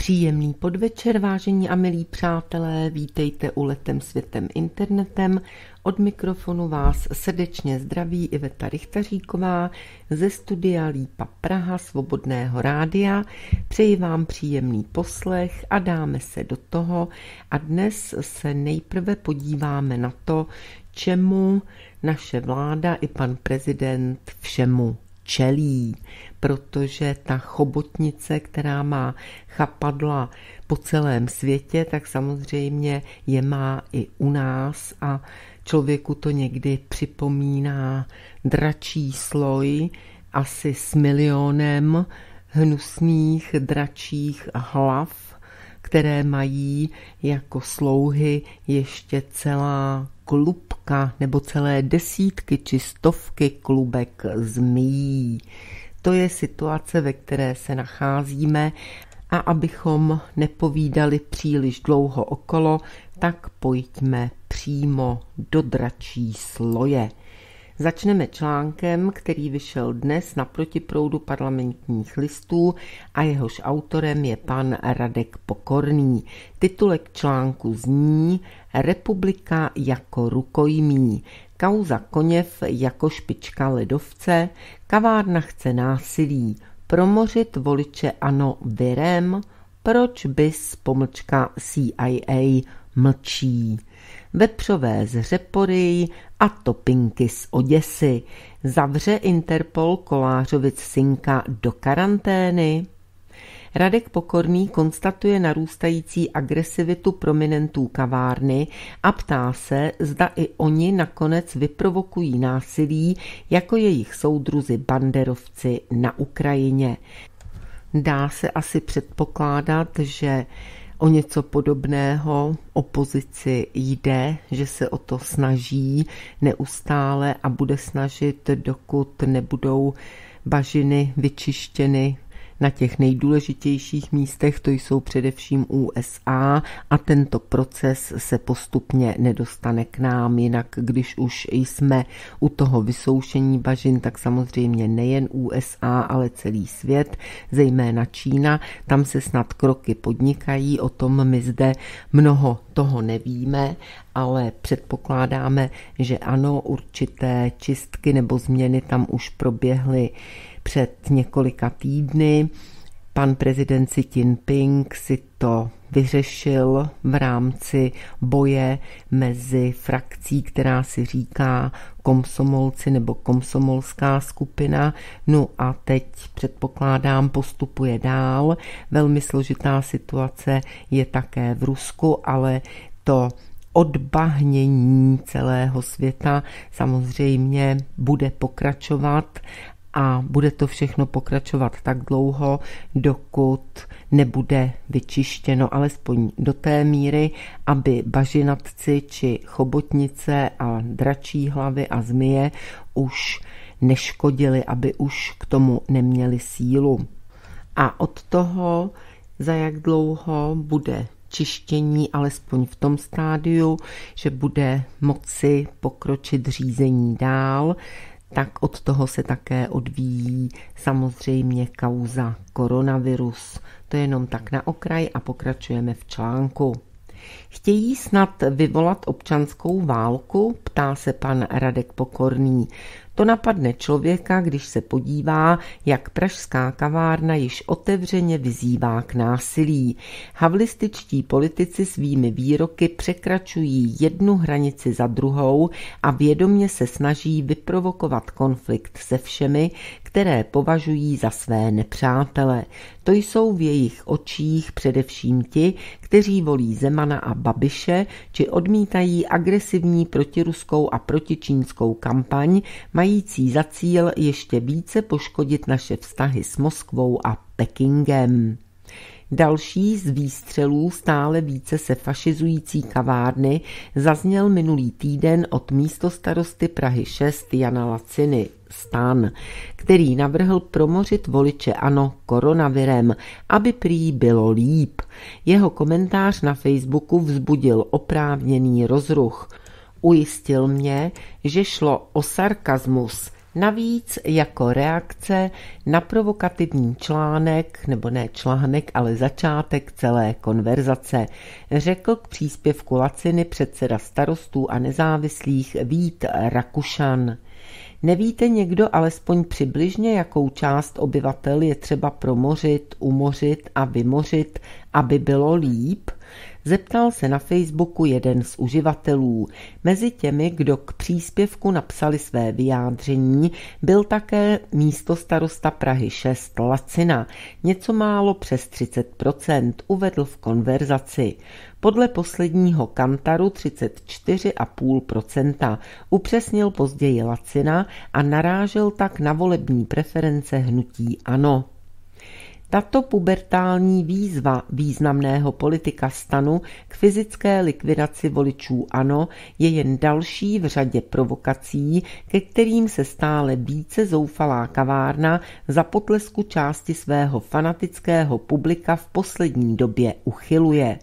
Příjemný podvečer, vážení a milí přátelé, vítejte u Letem světem internetem. Od mikrofonu vás srdečně zdraví Iveta Richtaříková ze studia Lípa Praha Svobodného rádia. Přeji vám příjemný poslech a dáme se do toho. A dnes se nejprve podíváme na to, čemu naše vláda i pan prezident všemu čelí, protože ta chobotnice, která má chapadla po celém světě, tak samozřejmě je má i u nás a člověku to někdy připomíná dračí sloj asi s milionem hnusných dračích hlav, které mají jako slouhy ještě celá klubka nebo celé desítky či stovky klubek zmí. To je situace, ve které se nacházíme a abychom nepovídali příliš dlouho okolo, tak pojďme přímo do dračí sloje. Začneme článkem, který vyšel dnes na protiproudu parlamentních listů a jehož autorem je pan Radek Pokorný. Titulek článku zní Republika jako rukojmí. Kauza Koněv jako špička ledovce, kavárna chce násilí, promořit voliče ano virem, proč bys pomlčka CIA mlčí vepřové z Řepory a topinky z Oděsy. Zavře Interpol Kolářovic synka do karantény? Radek Pokorný konstatuje narůstající agresivitu prominentů kavárny a ptá se, zda i oni nakonec vyprovokují násilí jako jejich soudruzi banderovci na Ukrajině. Dá se asi předpokládat, že O něco podobného opozici jde, že se o to snaží neustále a bude snažit, dokud nebudou bažiny vyčištěny na těch nejdůležitějších místech, to jsou především USA a tento proces se postupně nedostane k nám, jinak když už jsme u toho vysoušení bažin, tak samozřejmě nejen USA, ale celý svět, zejména Čína, tam se snad kroky podnikají, o tom my zde mnoho toho nevíme, ale předpokládáme, že ano, určité čistky nebo změny tam už proběhly před několika týdny. Pan prezident Xi Jinping si to vyřešil v rámci boje mezi frakcí, která si říká komsomolci nebo komsomolská skupina. No a teď předpokládám postupuje dál. Velmi složitá situace je také v Rusku, ale to odbahnění celého světa samozřejmě bude pokračovat a bude to všechno pokračovat tak dlouho, dokud nebude vyčištěno alespoň do té míry, aby bažinatci či chobotnice a dračí hlavy a zmije už neškodili, aby už k tomu neměli sílu. A od toho, za jak dlouho bude čištění, alespoň v tom stádiu, že bude moci pokročit řízení dál, tak od toho se také odvíjí samozřejmě kauza koronavirus. To je jenom tak na okraj a pokračujeme v článku. Chtějí snad vyvolat občanskou válku? Ptá se pan Radek Pokorný. To napadne člověka, když se podívá, jak pražská kavárna již otevřeně vyzývá k násilí. Havlističtí politici svými výroky překračují jednu hranici za druhou a vědomě se snaží vyprovokovat konflikt se všemi, které považují za své nepřátele. To jsou v jejich očích především ti, kteří volí Zemana a Babiše, či odmítají agresivní protiruskou a protičínskou kampaň, mající za cíl ještě více poškodit naše vztahy s Moskvou a Pekingem. Další z výstřelů stále více se fašizující kavárny zazněl minulý týden od místostarosty Prahy 6 Jana Laciny stan, který navrhl promořit voliče ANO koronavirem, aby prý bylo líp. Jeho komentář na Facebooku vzbudil oprávněný rozruch. Ujistil mě, že šlo o sarkazmus, Navíc jako reakce na provokativní článek, nebo ne článek, ale začátek celé konverzace, řekl k příspěvku Laciny předseda starostů a nezávislých Vít Rakušan. Nevíte někdo alespoň přibližně, jakou část obyvatel je třeba promořit, umořit a vymořit, aby bylo líp? Zeptal se na Facebooku jeden z uživatelů. Mezi těmi, kdo k příspěvku napsali své vyjádření, byl také místo starosta Prahy 6 Lacina. Něco málo přes 30% uvedl v konverzaci. Podle posledního kantaru 34,5%. Upřesnil později Lacina a narážel tak na volební preference hnutí ANO. Tato pubertální výzva významného politika stanu k fyzické likvidaci voličů ANO je jen další v řadě provokací, ke kterým se stále více zoufalá kavárna za potlesku části svého fanatického publika v poslední době uchyluje.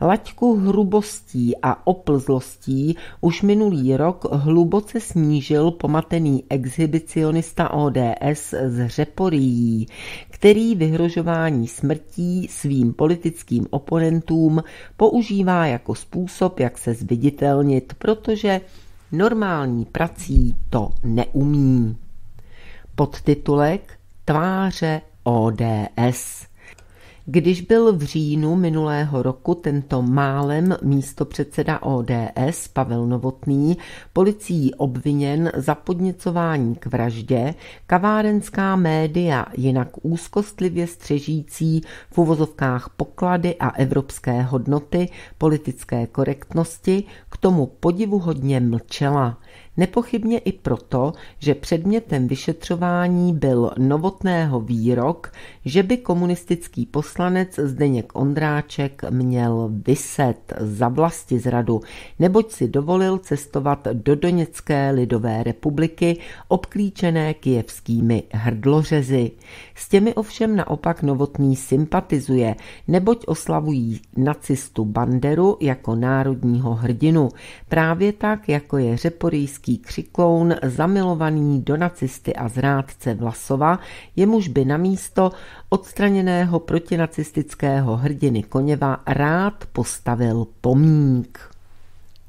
Laťku hrubostí a oplzlostí už minulý rok hluboce snížil pomatený exhibicionista ODS z Řeporií, který vyhrožování smrtí svým politickým oponentům používá jako způsob, jak se zviditelnit, protože normální prací to neumí. Podtitulek Tváře ODS když byl v říjnu minulého roku tento málem místopředseda ODS Pavel Novotný policií obviněn za podněcování k vraždě, kavárenská média, jinak úzkostlivě střežící v uvozovkách poklady a evropské hodnoty politické korektnosti, k tomu podivuhodně mlčela. Nepochybně i proto, že předmětem vyšetřování byl novotného výrok, že by komunistický poslanec Zdeněk Ondráček měl vyset za vlasti zradu, neboť si dovolil cestovat do Doněcké lidové republiky obklíčené kijevskými hrdlořezy. S těmi ovšem naopak novotný sympatizuje, neboť oslavují nacistu Banderu jako národního hrdinu, právě tak, jako je řeporijský český křikloun zamilovaný do nacisty a zrádce Vlasova, jemuž by na místo odstraněného protinacistického hrdiny Koněva rád postavil pomník.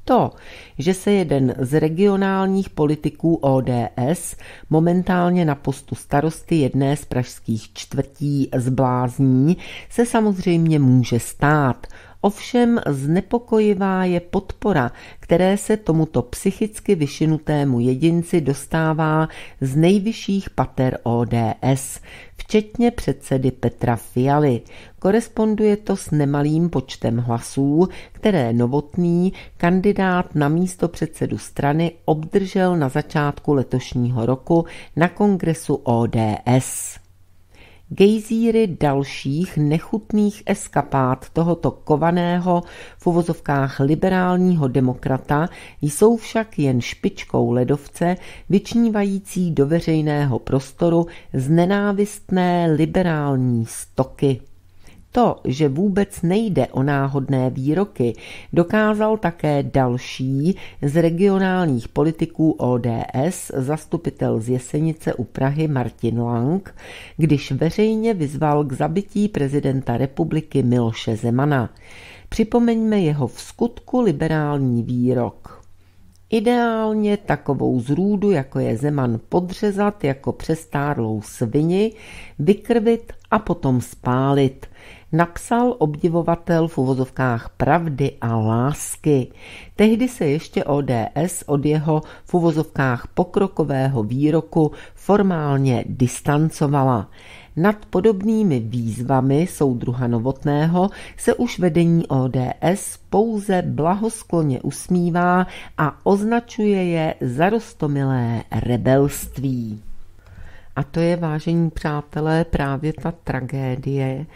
To, že se jeden z regionálních politiků ODS momentálně na postu starosty jedné z pražských čtvrtí zblázní, se samozřejmě může stát – Ovšem znepokojivá je podpora, které se tomuto psychicky vyšinutému jedinci dostává z nejvyšších pater ODS, včetně předsedy Petra Fialy. Koresponduje to s nemalým počtem hlasů, které Novotný, kandidát na místo předsedu strany, obdržel na začátku letošního roku na kongresu ODS. Gejzíry dalších nechutných eskapát tohoto kovaného v uvozovkách liberálního demokrata jsou však jen špičkou ledovce vyčnívající do veřejného prostoru z nenávistné liberální stoky. To, že vůbec nejde o náhodné výroky, dokázal také další z regionálních politiků ODS, zastupitel z Jesenice u Prahy Martin Lang, když veřejně vyzval k zabití prezidenta republiky Miloše Zemana. Připomeňme jeho v skutku liberální výrok. Ideálně takovou zrůdu, jako je Zeman, podřezat jako přestárlou svini, vykrvit a potom spálit – napsal obdivovatel v uvozovkách pravdy a lásky. Tehdy se ještě ODS od jeho v uvozovkách pokrokového výroku formálně distancovala. Nad podobnými výzvami soudruha Novotného se už vedení ODS pouze blahoskloně usmívá a označuje je za rostomilé rebelství. A to je, vážení přátelé, právě ta tragédie,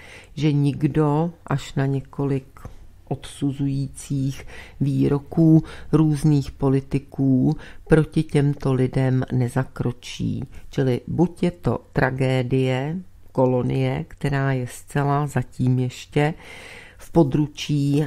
že nikdo až na několik odsuzujících výroků různých politiků proti těmto lidem nezakročí. Čili buď je to tragédie kolonie, která je zcela zatím ještě v područí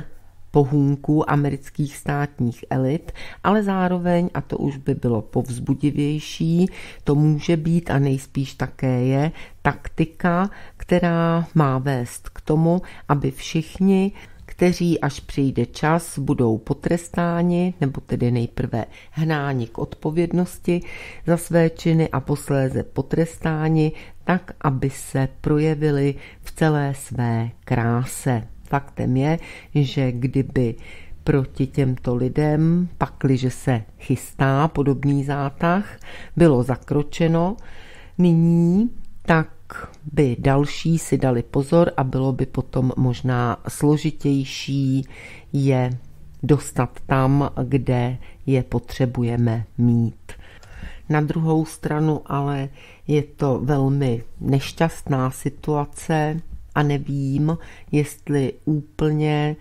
pohůnku amerických státních elit, ale zároveň, a to už by bylo povzbudivější, to může být a nejspíš také je taktika, která má vést k tomu, aby všichni kteří až přijde čas, budou potrestáni, nebo tedy nejprve hnáni k odpovědnosti za své činy a posléze potrestáni, tak, aby se projevili v celé své kráse. Faktem je, že kdyby proti těmto lidem, pakliže se chystá podobný zátah, bylo zakročeno, nyní tak by další si dali pozor a bylo by potom možná složitější je dostat tam, kde je potřebujeme mít. Na druhou stranu ale je to velmi nešťastná situace a nevím, jestli úplně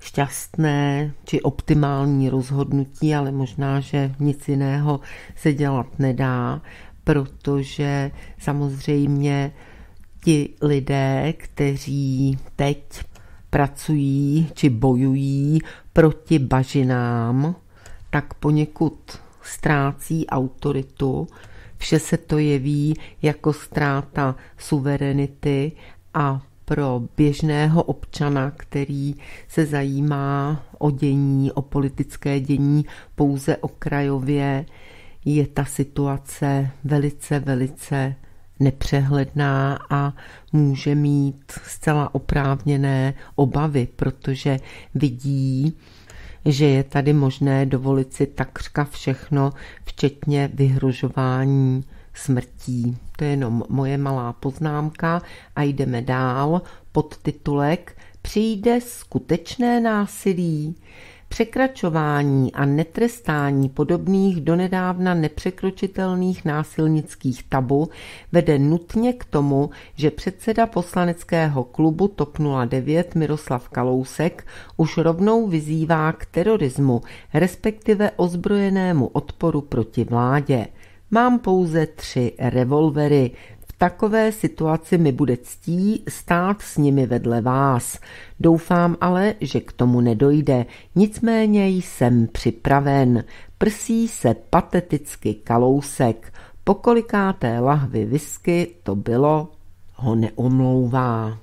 šťastné či optimální rozhodnutí, ale možná, že nic jiného se dělat nedá, protože samozřejmě ti lidé, kteří teď pracují či bojují proti bažinám, tak poněkud ztrácí autoritu. Vše se to jeví jako ztráta suverenity a pro běžného občana, který se zajímá o dění, o politické dění pouze okrajově, je ta situace velice, velice nepřehledná a může mít zcela oprávněné obavy, protože vidí, že je tady možné dovolit si takřka všechno, včetně vyhrožování smrtí. To je jenom moje malá poznámka a jdeme dál pod titulek Přijde skutečné násilí. Překračování a netrestání podobných donedávna nepřekročitelných násilnických tabu vede nutně k tomu, že předseda poslaneckého klubu TOP 09 Miroslav Kalousek už rovnou vyzývá k terorismu, respektive ozbrojenému odporu proti vládě. Mám pouze tři revolvery, takové situaci mi bude ctí stát s nimi vedle vás. Doufám ale, že k tomu nedojde, nicméně jsem připraven. Prsí se pateticky kalousek. Pokolikáté lahvy whisky to bylo, ho neomlouvá.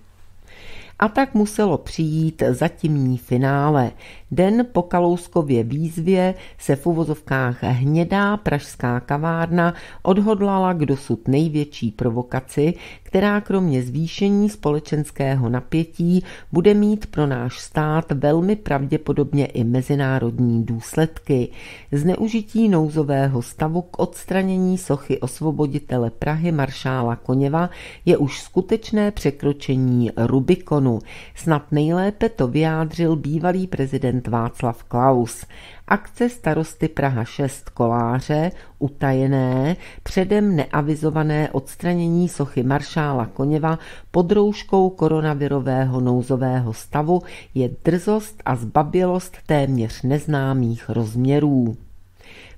A tak muselo přijít zatímní finále. Den po Kalouskově výzvě se v uvozovkách hnědá pražská kavárna odhodlala k dosud největší provokaci, která kromě zvýšení společenského napětí bude mít pro náš stát velmi pravděpodobně i mezinárodní důsledky. Zneužití nouzového stavu k odstranění sochy osvoboditele Prahy maršála Koněva je už skutečné překročení Rubikonu. Snad nejlépe to vyjádřil bývalý prezident Václav Klaus. Akce starosty Praha 6 Koláře, utajené, předem neavizované odstranění sochy maršála Koněva pod rouškou koronavirového nouzového stavu je drzost a zbabělost téměř neznámých rozměrů.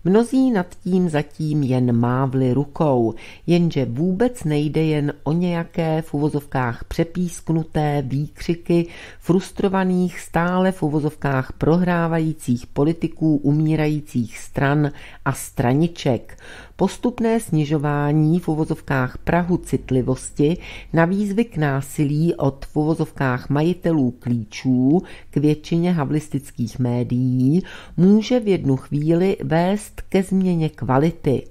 Mnozí nad tím zatím jen mávli rukou, jenže vůbec nejde jen o nějaké v uvozovkách přepísknuté výkřiky frustrovaných stále v uvozovkách prohrávajících politiků umírajících stran a straniček postupné snižování v uvozovkách Prahu citlivosti na výzvy k násilí od v uvozovkách majitelů klíčů k většině havlistických médií může v jednu chvíli vést ke změně kvality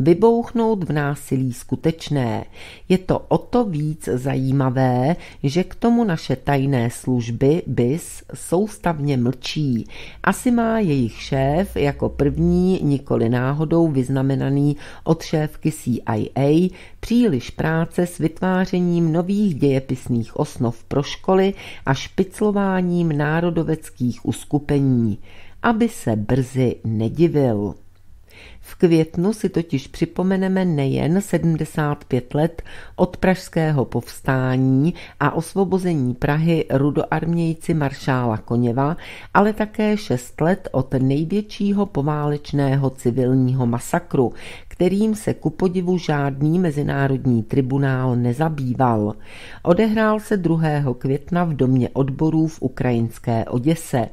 vybouchnout v násilí skutečné. Je to o to víc zajímavé, že k tomu naše tajné služby BIS soustavně mlčí. Asi má jejich šéf jako první nikoli náhodou vyznamenaný od šéfky CIA příliš práce s vytvářením nových dějepisných osnov pro školy a špiclováním národoveckých uskupení, aby se brzy nedivil. V květnu si totiž připomeneme nejen 75 let od pražského povstání a osvobození Prahy rudoarmějci maršála Koněva, ale také 6 let od největšího poválečného civilního masakru, kterým se ku podivu žádný mezinárodní tribunál nezabýval. Odehrál se 2. května v domě odborů v ukrajinské Oděse.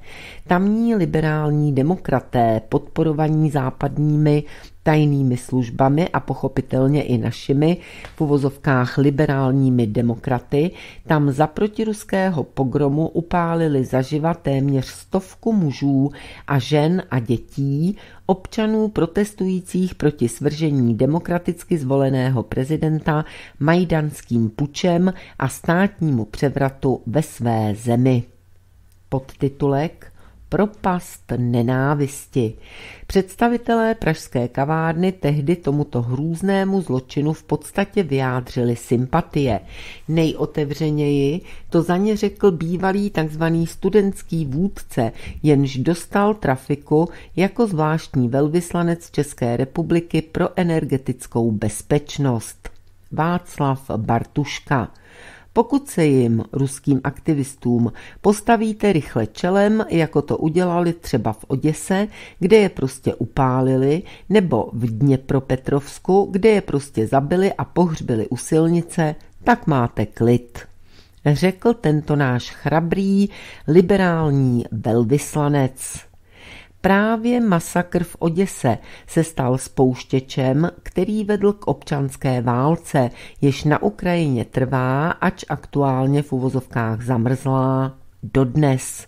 Tamní liberální demokraté, podporovaní západními tajnými službami a pochopitelně i našimi, v uvozovkách liberálními demokraty, tam za protiruského pogromu upálili zaživa téměř stovku mužů a žen a dětí, občanů protestujících proti svržení demokraticky zvoleného prezidenta majdanským pučem a státnímu převratu ve své zemi. Podtitulek Propast nenávisti. Představitelé pražské kavárny tehdy tomuto hrůznému zločinu v podstatě vyjádřili sympatie. Nejotevřeněji to za ně řekl bývalý tzv. studentský vůdce, jenž dostal trafiku jako zvláštní velvyslanec České republiky pro energetickou bezpečnost. Václav Bartuška. Pokud se jim, ruským aktivistům, postavíte rychle čelem, jako to udělali třeba v Oděse, kde je prostě upálili, nebo v Dněpropetrovsku, kde je prostě zabili a pohřbili u silnice, tak máte klid. Řekl tento náš chrabrý, liberální velvyslanec. Právě masakr v Oděse se stal spouštěčem, který vedl k občanské válce, jež na Ukrajině trvá, ač aktuálně v uvozovkách zamrzlá, dodnes.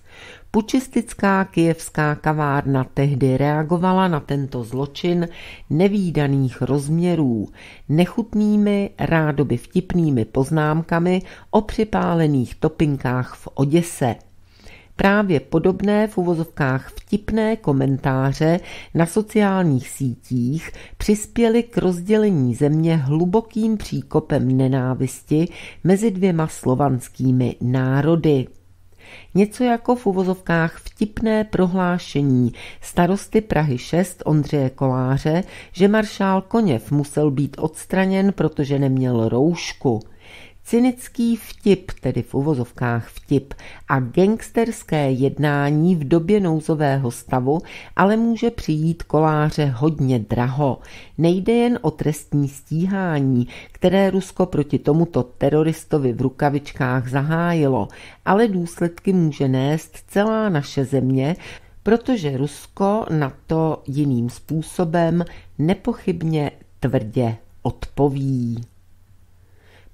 Pučistická kijevská kavárna tehdy reagovala na tento zločin nevýdaných rozměrů, nechutnými, rádoby vtipnými poznámkami o připálených topinkách v Oděse – Právě podobné v uvozovkách vtipné komentáře na sociálních sítích přispěly k rozdělení země hlubokým příkopem nenávisti mezi dvěma slovanskými národy. Něco jako v uvozovkách vtipné prohlášení starosty Prahy 6 Ondřeje Koláře, že maršál Koněv musel být odstraněn, protože neměl roušku – Cynický vtip, tedy v uvozovkách vtip, a gangsterské jednání v době nouzového stavu ale může přijít koláře hodně draho. Nejde jen o trestní stíhání, které Rusko proti tomuto teroristovi v rukavičkách zahájilo, ale důsledky může nést celá naše země, protože Rusko na to jiným způsobem nepochybně tvrdě odpoví.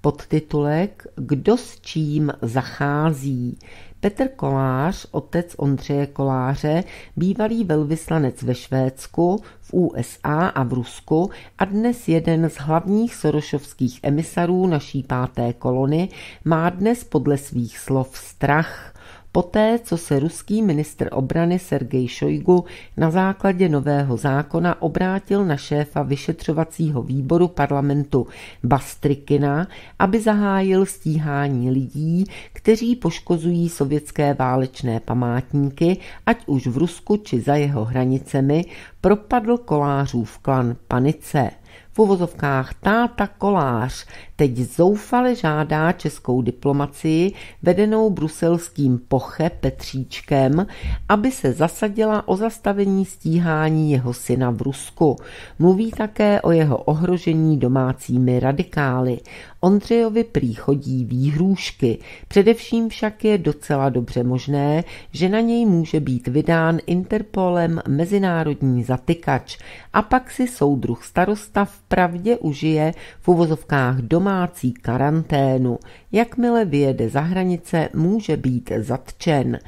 Podtitulek Kdo s čím zachází. Petr Kolář, otec Ondřeje Koláře, bývalý velvyslanec ve Švédsku, v USA a v Rusku a dnes jeden z hlavních sorošovských emisarů naší páté kolony, má dnes podle svých slov strach – Poté, co se ruský ministr obrany Sergej Šojgu na základě nového zákona obrátil na šéfa vyšetřovacího výboru parlamentu Bastrikina, aby zahájil stíhání lidí, kteří poškozují sovětské válečné památníky, ať už v Rusku či za jeho hranicemi, propadl kolářův klan panice v uvozovkách táta Kolář teď zoufale žádá českou diplomacii vedenou bruselským Poche Petříčkem, aby se zasadila o zastavení stíhání jeho syna v Rusku. Mluví také o jeho ohrožení domácími radikály. Ondřejovi prý chodí výhrůžky, především však je docela dobře možné, že na něj může být vydán Interpolem mezinárodní zatykač a pak si soudruh starosta v pravdě užije v uvozovkách domácí karanténu. Jakmile vyjede za hranice, může být zatčen.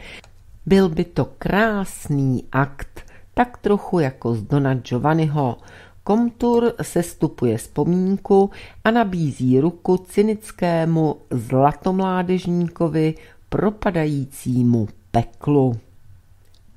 Byl by to krásný akt, tak trochu jako z Dona Giovanniho. Komtur sestupuje vzpomínku a nabízí ruku cynickému zlatomládežníkovi propadajícímu peklu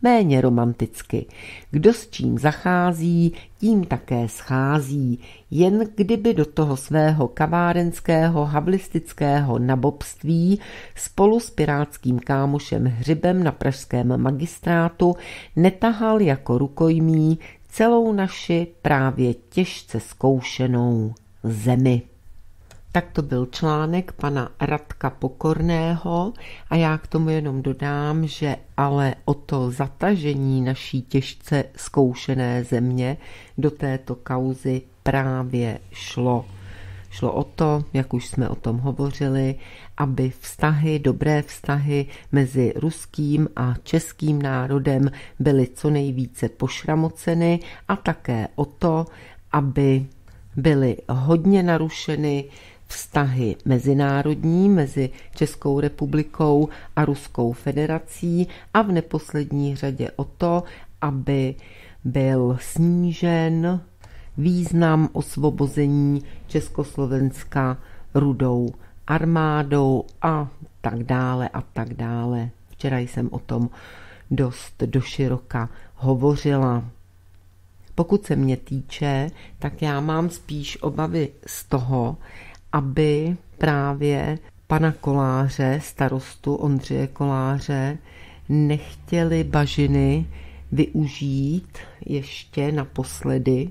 méně romanticky. Kdo s čím zachází, tím také schází, jen kdyby do toho svého kavárenského havlistického nabobství spolu s pirátským kámošem Hřibem na pražském magistrátu netahal jako rukojmí celou naši právě těžce zkoušenou zemi. Tak to byl článek pana Radka Pokorného a já k tomu jenom dodám, že ale o to zatažení naší těžce zkoušené země do této kauzy právě šlo. Šlo o to, jak už jsme o tom hovořili, aby vztahy, dobré vztahy mezi ruským a českým národem byly co nejvíce pošramoceny a také o to, aby byly hodně narušeny vztahy mezinárodní mezi Českou republikou a Ruskou federací a v neposlední řadě o to, aby byl snížen význam osvobození Československa rudou armádou a tak dále a tak dále. Včera jsem o tom dost doširoka hovořila. Pokud se mě týče, tak já mám spíš obavy z toho, aby právě pana Koláře, starostu Ondřeje Koláře, nechtěli bažiny využít ještě naposledy,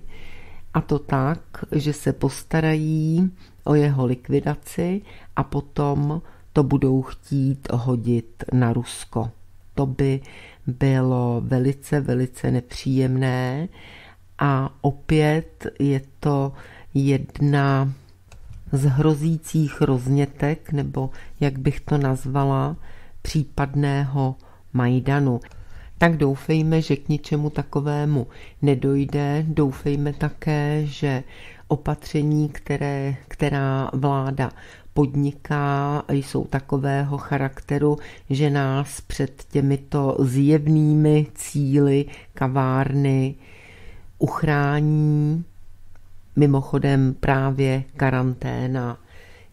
a to tak, že se postarají o jeho likvidaci a potom to budou chtít hodit na Rusko. To by bylo velice, velice nepříjemné a opět je to jedna z hrozících roznětek, nebo jak bych to nazvala, případného Majdanu. Tak doufejme, že k ničemu takovému nedojde. Doufejme také, že opatření, které, která vláda podniká, jsou takového charakteru, že nás před těmito zjevnými cíly kavárny uchrání. Mimochodem právě karanténa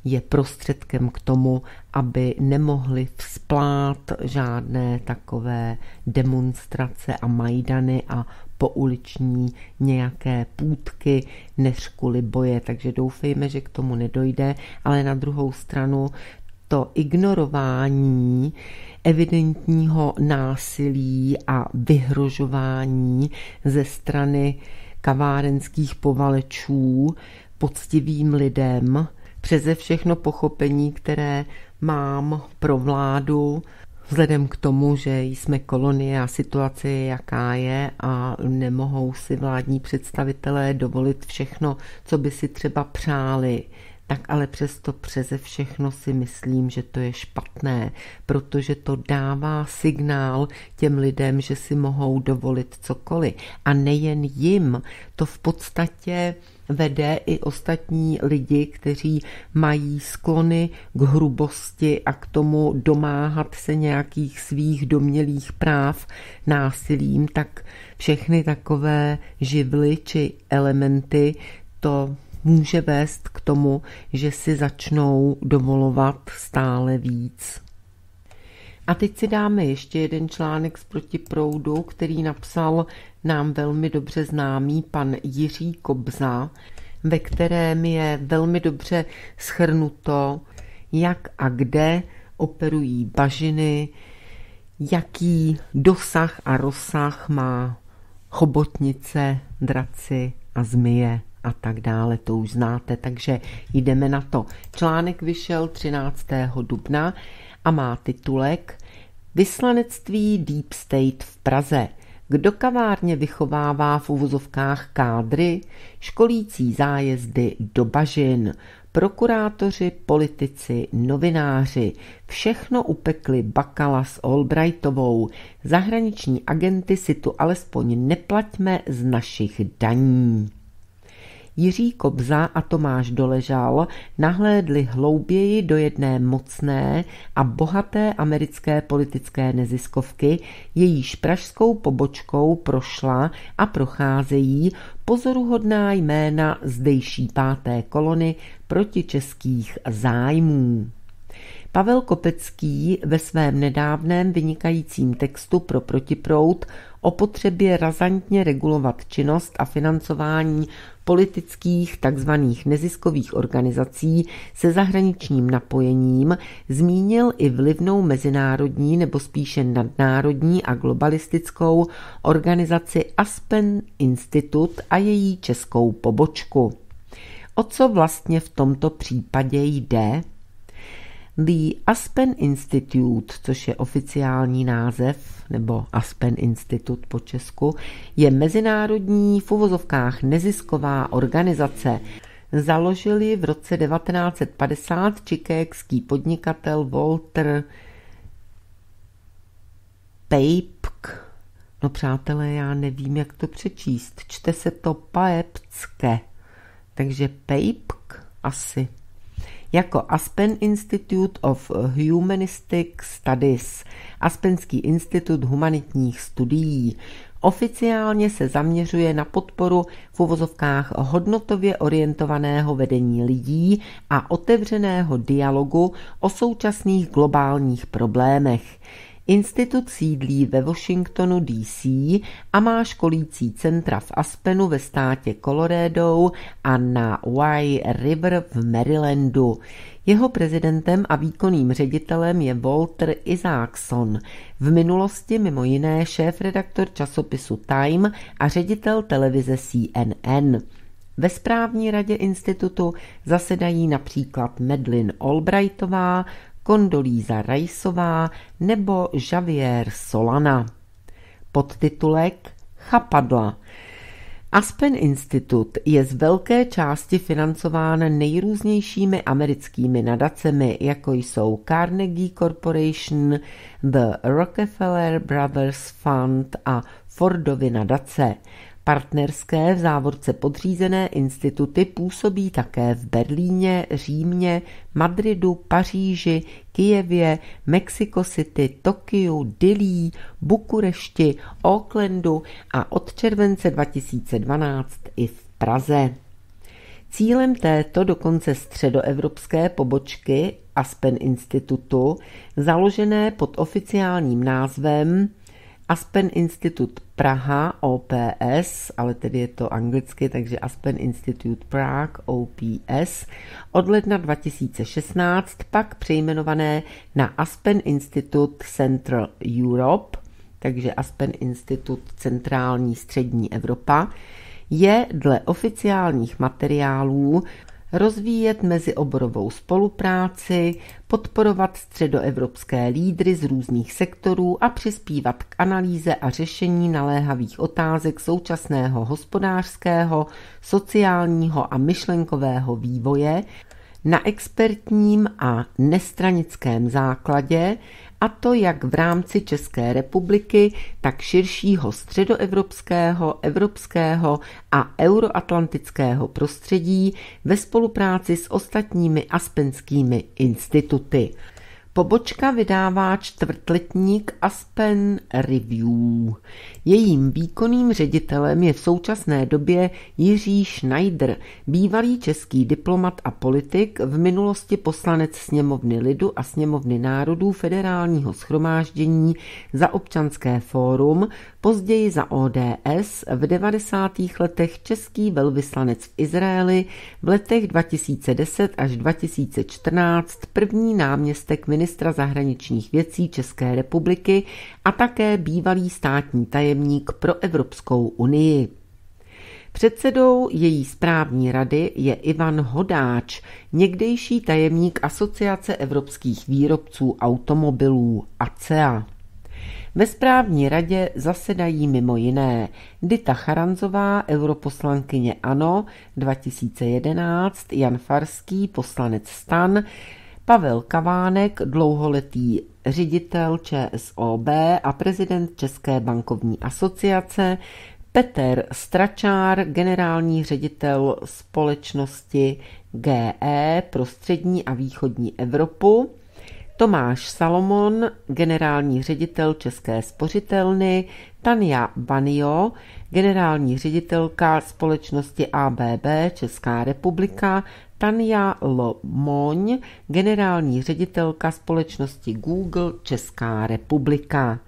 je prostředkem k tomu, aby nemohli vzplát žádné takové demonstrace a majdany a pouliční nějaké půdky než kvůli boje, takže doufejme, že k tomu nedojde, ale na druhou stranu to ignorování evidentního násilí a vyhrožování ze strany kavárenských povalečů poctivým lidem, přeze všechno pochopení, které mám pro vládu, Vzhledem k tomu, že jsme kolonie a situace je jaká je a nemohou si vládní představitelé dovolit všechno, co by si třeba přáli, tak ale přesto přeze všechno si myslím, že to je špatné, protože to dává signál těm lidem, že si mohou dovolit cokoliv. A nejen jim, to v podstatě vede i ostatní lidi, kteří mají sklony k hrubosti a k tomu domáhat se nějakých svých domělých práv násilím, tak všechny takové živly či elementy to může vést k tomu, že si začnou dovolovat stále víc. A teď si dáme ještě jeden článek z protiproudu, který napsal nám velmi dobře známý pan Jiří Kobza, ve kterém je velmi dobře schrnuto, jak a kde operují bažiny, jaký dosah a rozsah má chobotnice, draci a zmije a tak dále, to už znáte, takže jdeme na to. Článek vyšel 13. dubna a má titulek Vyslanectví Deep State v Praze. Kdo kavárně vychovává v uvozovkách kádry, školící zájezdy do bažin, prokurátoři, politici, novináři, všechno upekli Bakala s Albrightovou. Zahraniční agenty si tu alespoň neplaťme z našich daní. Jiří Kobza a Tomáš Doležal nahlédli hlouběji do jedné mocné a bohaté americké politické neziskovky, jejíž pražskou pobočkou prošla a procházejí pozoruhodná jména zdejší páté kolony proti českých zájmů. Pavel Kopecký ve svém nedávném vynikajícím textu pro protiprout o potřebě razantně regulovat činnost a financování politických tzv. neziskových organizací se zahraničním napojením zmínil i vlivnou mezinárodní nebo spíše nadnárodní a globalistickou organizaci Aspen Institute a její českou pobočku. O co vlastně v tomto případě jde? The Aspen Institute, což je oficiální název, nebo Aspen Institute po Česku, je mezinárodní v uvozovkách nezisková organizace. Založili v roce 1950 čikékský podnikatel Walter Papek. No přátelé, já nevím, jak to přečíst. Čte se to Paepcké. Takže Papek asi jako Aspen Institute of Humanistic Studies, Aspenský institut humanitních studií. Oficiálně se zaměřuje na podporu v uvozovkách hodnotově orientovaného vedení lidí a otevřeného dialogu o současných globálních problémech. Institut sídlí ve Washingtonu DC a má školící centra v Aspenu ve státě Colorado a na Y River v Marylandu. Jeho prezidentem a výkonným ředitelem je Walter Isaacson, v minulosti mimo jiné šéf-redaktor časopisu Time a ředitel televize CNN. Ve správní radě institutu zasedají například Medlin Albrightová, Kondolíza Rajsová nebo Javier Solana. Podtitulek Chapadla. Aspen Institut je z velké části financován nejrůznějšími americkými nadacemi, jako jsou Carnegie Corporation, The Rockefeller Brothers Fund a Fordovy nadace. Partnerské v závorce podřízené instituty působí také v Berlíně, Římě, Madridu, Paříži, Kijevě, Mexico City, Tokiu, Dillí, Bukurešti, Aucklandu a od července 2012 i v Praze. Cílem této dokonce středoevropské pobočky Aspen Institutu, založené pod oficiálním názvem Aspen Institute Praha, OPS, ale tedy je to anglicky, takže Aspen Institute Prague, OPS, od ledna 2016 pak přejmenované na Aspen Institute Central Europe, takže Aspen Institute Centrální střední Evropa, je dle oficiálních materiálů rozvíjet mezioborovou spolupráci, podporovat středoevropské lídry z různých sektorů a přispívat k analýze a řešení naléhavých otázek současného hospodářského, sociálního a myšlenkového vývoje na expertním a nestranickém základě a to jak v rámci České republiky, tak širšího středoevropského, evropského a euroatlantického prostředí ve spolupráci s ostatními aspenskými instituty. Pobočka vydává čtvrtletník Aspen Review. Jejím výkonným ředitelem je v současné době Jiří Schneider, bývalý český diplomat a politik, v minulosti poslanec sněmovny lidu a sněmovny národů federálního schromáždění za občanské fórum, později za ODS, v 90. letech český velvyslanec v Izraeli, v letech 2010 až 2014 první náměstek ministra zahraničních věcí České republiky a také bývalý státní tajemník pro Evropskou unii. Předsedou její správní rady je Ivan Hodáč, někdejší tajemník Asociace evropských výrobců automobilů ACEA. Ve správní radě zasedají mimo jiné Dita Charanzová, europoslankyně ANO 2011, Jan Farský, poslanec Stan, Pavel Kavánek, dlouholetý ředitel ČSOB a prezident České bankovní asociace, Peter Stračár, generální ředitel společnosti GE pro střední a východní Evropu, Tomáš Salomon, generální ředitel České spořitelny, Tania Banio, generální ředitelka společnosti ABB Česká republika, Tania Lomoň, generální ředitelka společnosti Google Česká republika.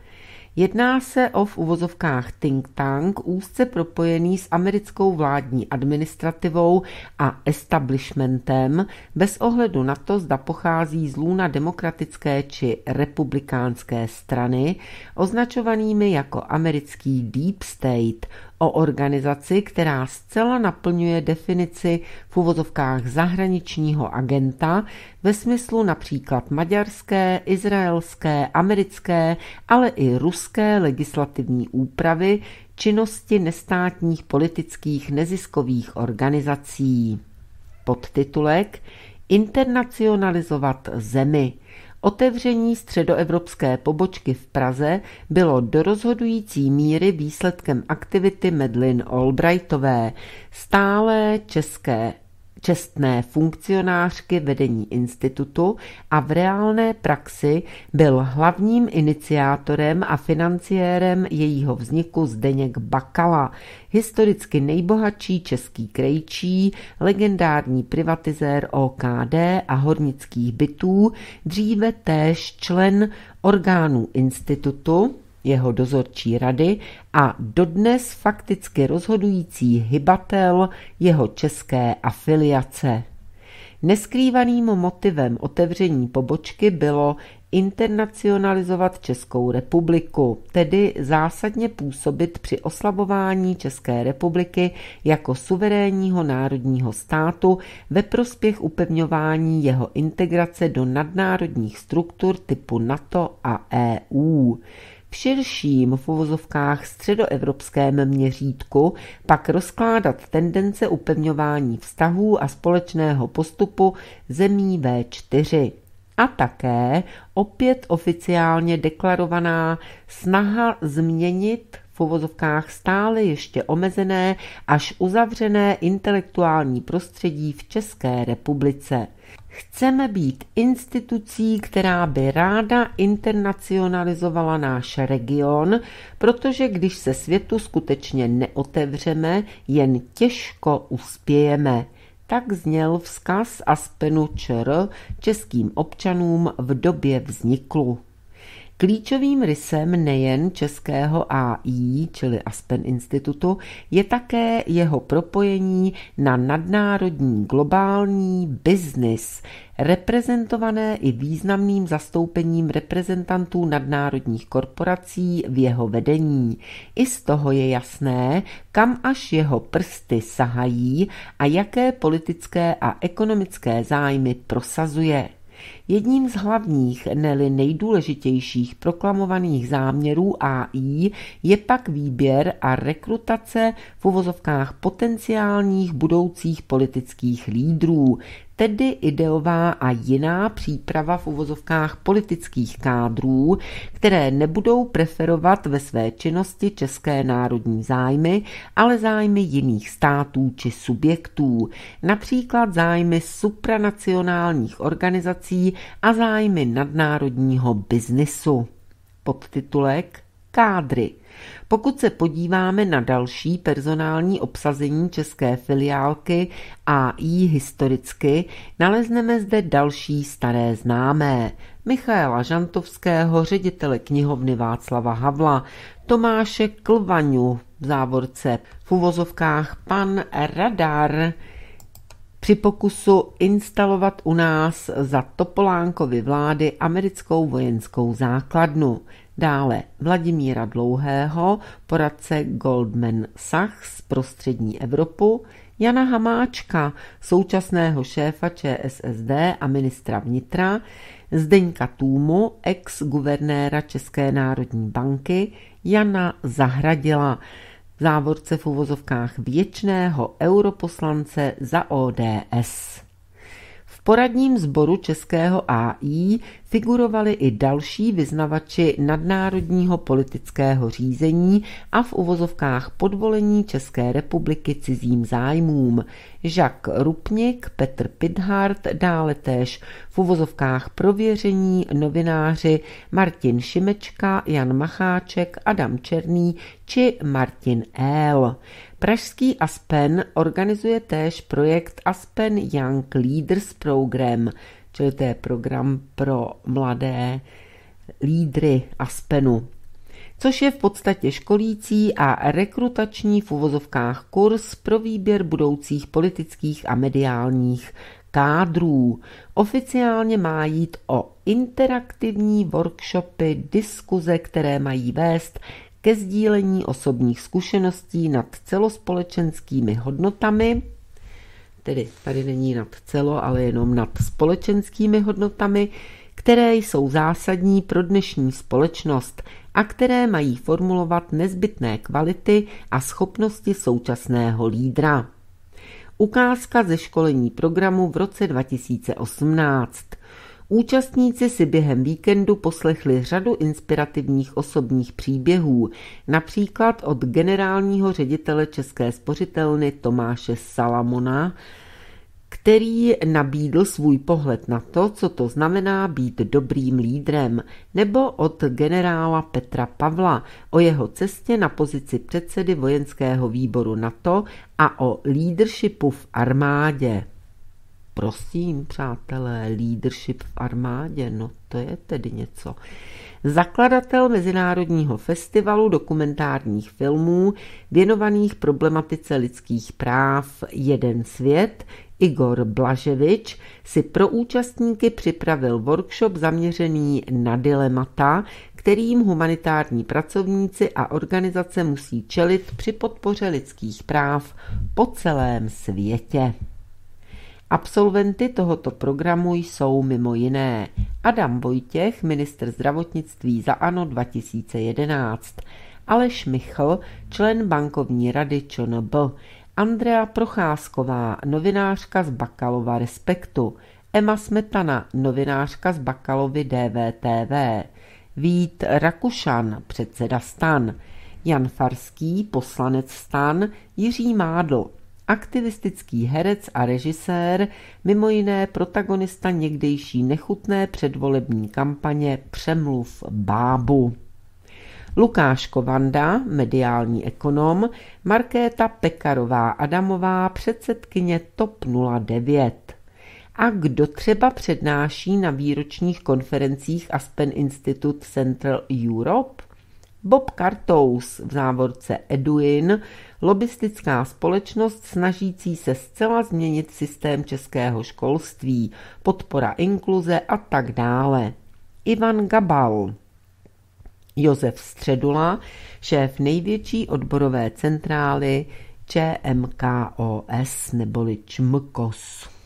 Jedná se o v uvozovkách think tank úzce propojený s americkou vládní administrativou a establishmentem bez ohledu na to, zda pochází z lůna demokratické či republikánské strany, označovanými jako americký Deep State, o organizaci, která zcela naplňuje definici v uvozovkách zahraničního agenta ve smyslu například maďarské, izraelské, americké, ale i ruské legislativní úpravy činnosti nestátních politických neziskových organizací. Podtitulek Internacionalizovat zemi – Otevření středoevropské pobočky v Praze bylo do rozhodující míry výsledkem aktivity Medlin Albrightové, stále české čestné funkcionářky vedení institutu a v reálné praxi byl hlavním iniciátorem a financiérem jejího vzniku Zdeněk Bakala, historicky nejbohatší český krejčí, legendární privatizér OKD a hornických bytů, dříve též člen orgánů institutu, jeho dozorčí rady a dodnes fakticky rozhodující hybatel jeho české afiliace. Neskrývaným motivem otevření pobočky bylo internacionalizovat Českou republiku, tedy zásadně působit při oslabování České republiky jako suverénního národního státu ve prospěch upevňování jeho integrace do nadnárodních struktur typu NATO a EU. V širším v uvozovkách středoevropském měřítku pak rozkládat tendence upevňování vztahů a společného postupu zemí V4 a také opět oficiálně deklarovaná snaha změnit v uvozovkách stále ještě omezené až uzavřené intelektuální prostředí v České republice. Chceme být institucí, která by ráda internacionalizovala náš region, protože když se světu skutečně neotevřeme, jen těžko uspějeme. Tak zněl vzkaz Aspenu ČR českým občanům v době vzniklu. Klíčovým rysem nejen českého AI, čili Aspen Institutu, je také jeho propojení na nadnárodní globální biznis, reprezentované i významným zastoupením reprezentantů nadnárodních korporací v jeho vedení. I z toho je jasné, kam až jeho prsty sahají a jaké politické a ekonomické zájmy prosazuje. Jedním z hlavních, neli nejdůležitějších proklamovaných záměrů AI je pak výběr a rekrutace v uvozovkách potenciálních budoucích politických lídrů, tedy ideová a jiná příprava v uvozovkách politických kádrů, které nebudou preferovat ve své činnosti české národní zájmy, ale zájmy jiných států či subjektů, například zájmy supranacionálních organizací a zájmy nadnárodního biznisu. Podtitulek Kádry – pokud se podíváme na další personální obsazení české filiálky AI historicky, nalezneme zde další staré známé. Michaela Žantovského, ředitele knihovny Václava Havla, Tomáše Klvaňu v závorce v uvozovkách pan Radar, při pokusu instalovat u nás za Topolánkovy vlády americkou vojenskou základnu. Dále Vladimíra Dlouhého, poradce Goldman Sachs pro střední Evropu, Jana Hamáčka, současného šéfa ČSSD a ministra vnitra, Zdeňka Tůmu, ex-guvernéra České národní banky, Jana Zahradila, závorce v uvozovkách věčného europoslance za ODS poradním sboru Českého AI figurovali i další vyznavači nadnárodního politického řízení a v uvozovkách podvolení České republiky cizím zájmům. Jacques Rupnik, Petr Pidhart, dále též v uvozovkách prověření novináři Martin Šimečka, Jan Macháček, Adam Černý či Martin L. Pražský Aspen organizuje též projekt Aspen Young Leaders Program, čili to je program pro mladé lídry Aspenu, což je v podstatě školící a rekrutační v uvozovkách kurz pro výběr budoucích politických a mediálních kádrů. Oficiálně má jít o interaktivní workshopy, diskuze, které mají vést ke sdílení osobních zkušeností nad celospolečenskými hodnotami, tedy tady není nad celo, ale jenom nad společenskými hodnotami, které jsou zásadní pro dnešní společnost a které mají formulovat nezbytné kvality a schopnosti současného lídra. Ukázka ze školení programu v roce 2018. Účastníci si během víkendu poslechli řadu inspirativních osobních příběhů, například od generálního ředitele České spořitelny Tomáše Salamona, který nabídl svůj pohled na to, co to znamená být dobrým lídrem, nebo od generála Petra Pavla o jeho cestě na pozici předsedy vojenského výboru NATO a o leadershipu v armádě. Prosím, přátelé, leadership v armádě, no to je tedy něco. Zakladatel Mezinárodního festivalu dokumentárních filmů věnovaných problematice lidských práv Jeden svět, Igor Blaževič, si pro účastníky připravil workshop zaměřený na dilemata, kterým humanitární pracovníci a organizace musí čelit při podpoře lidských práv po celém světě. Absolventy tohoto programu jsou mimo jiné Adam Vojtěch, ministr zdravotnictví za ANO 2011, Aleš Michl, člen bankovní rady ČNB, Andrea Procházková, novinářka z Bakalova Respektu, Emma Smetana, novinářka z Bakalovy DVTV, Vít Rakušan, předseda stan, Jan Farský, poslanec stan, Jiří Mádl, aktivistický herec a režisér, mimo jiné protagonista někdejší nechutné předvolební kampaně Přemluv bábu. Lukáš Kovanda, mediální ekonom, Markéta Pekarová Adamová, předsedkyně TOP 09. A kdo třeba přednáší na výročních konferencích Aspen Institute Central Europe? Bob Cartous v závorce Eduin, lobistická společnost snažící se zcela změnit systém českého školství, podpora inkluze a tak dále. Ivan Gabal, Josef Středula, šéf největší odborové centrály ČMKOS neboli ČMKOS.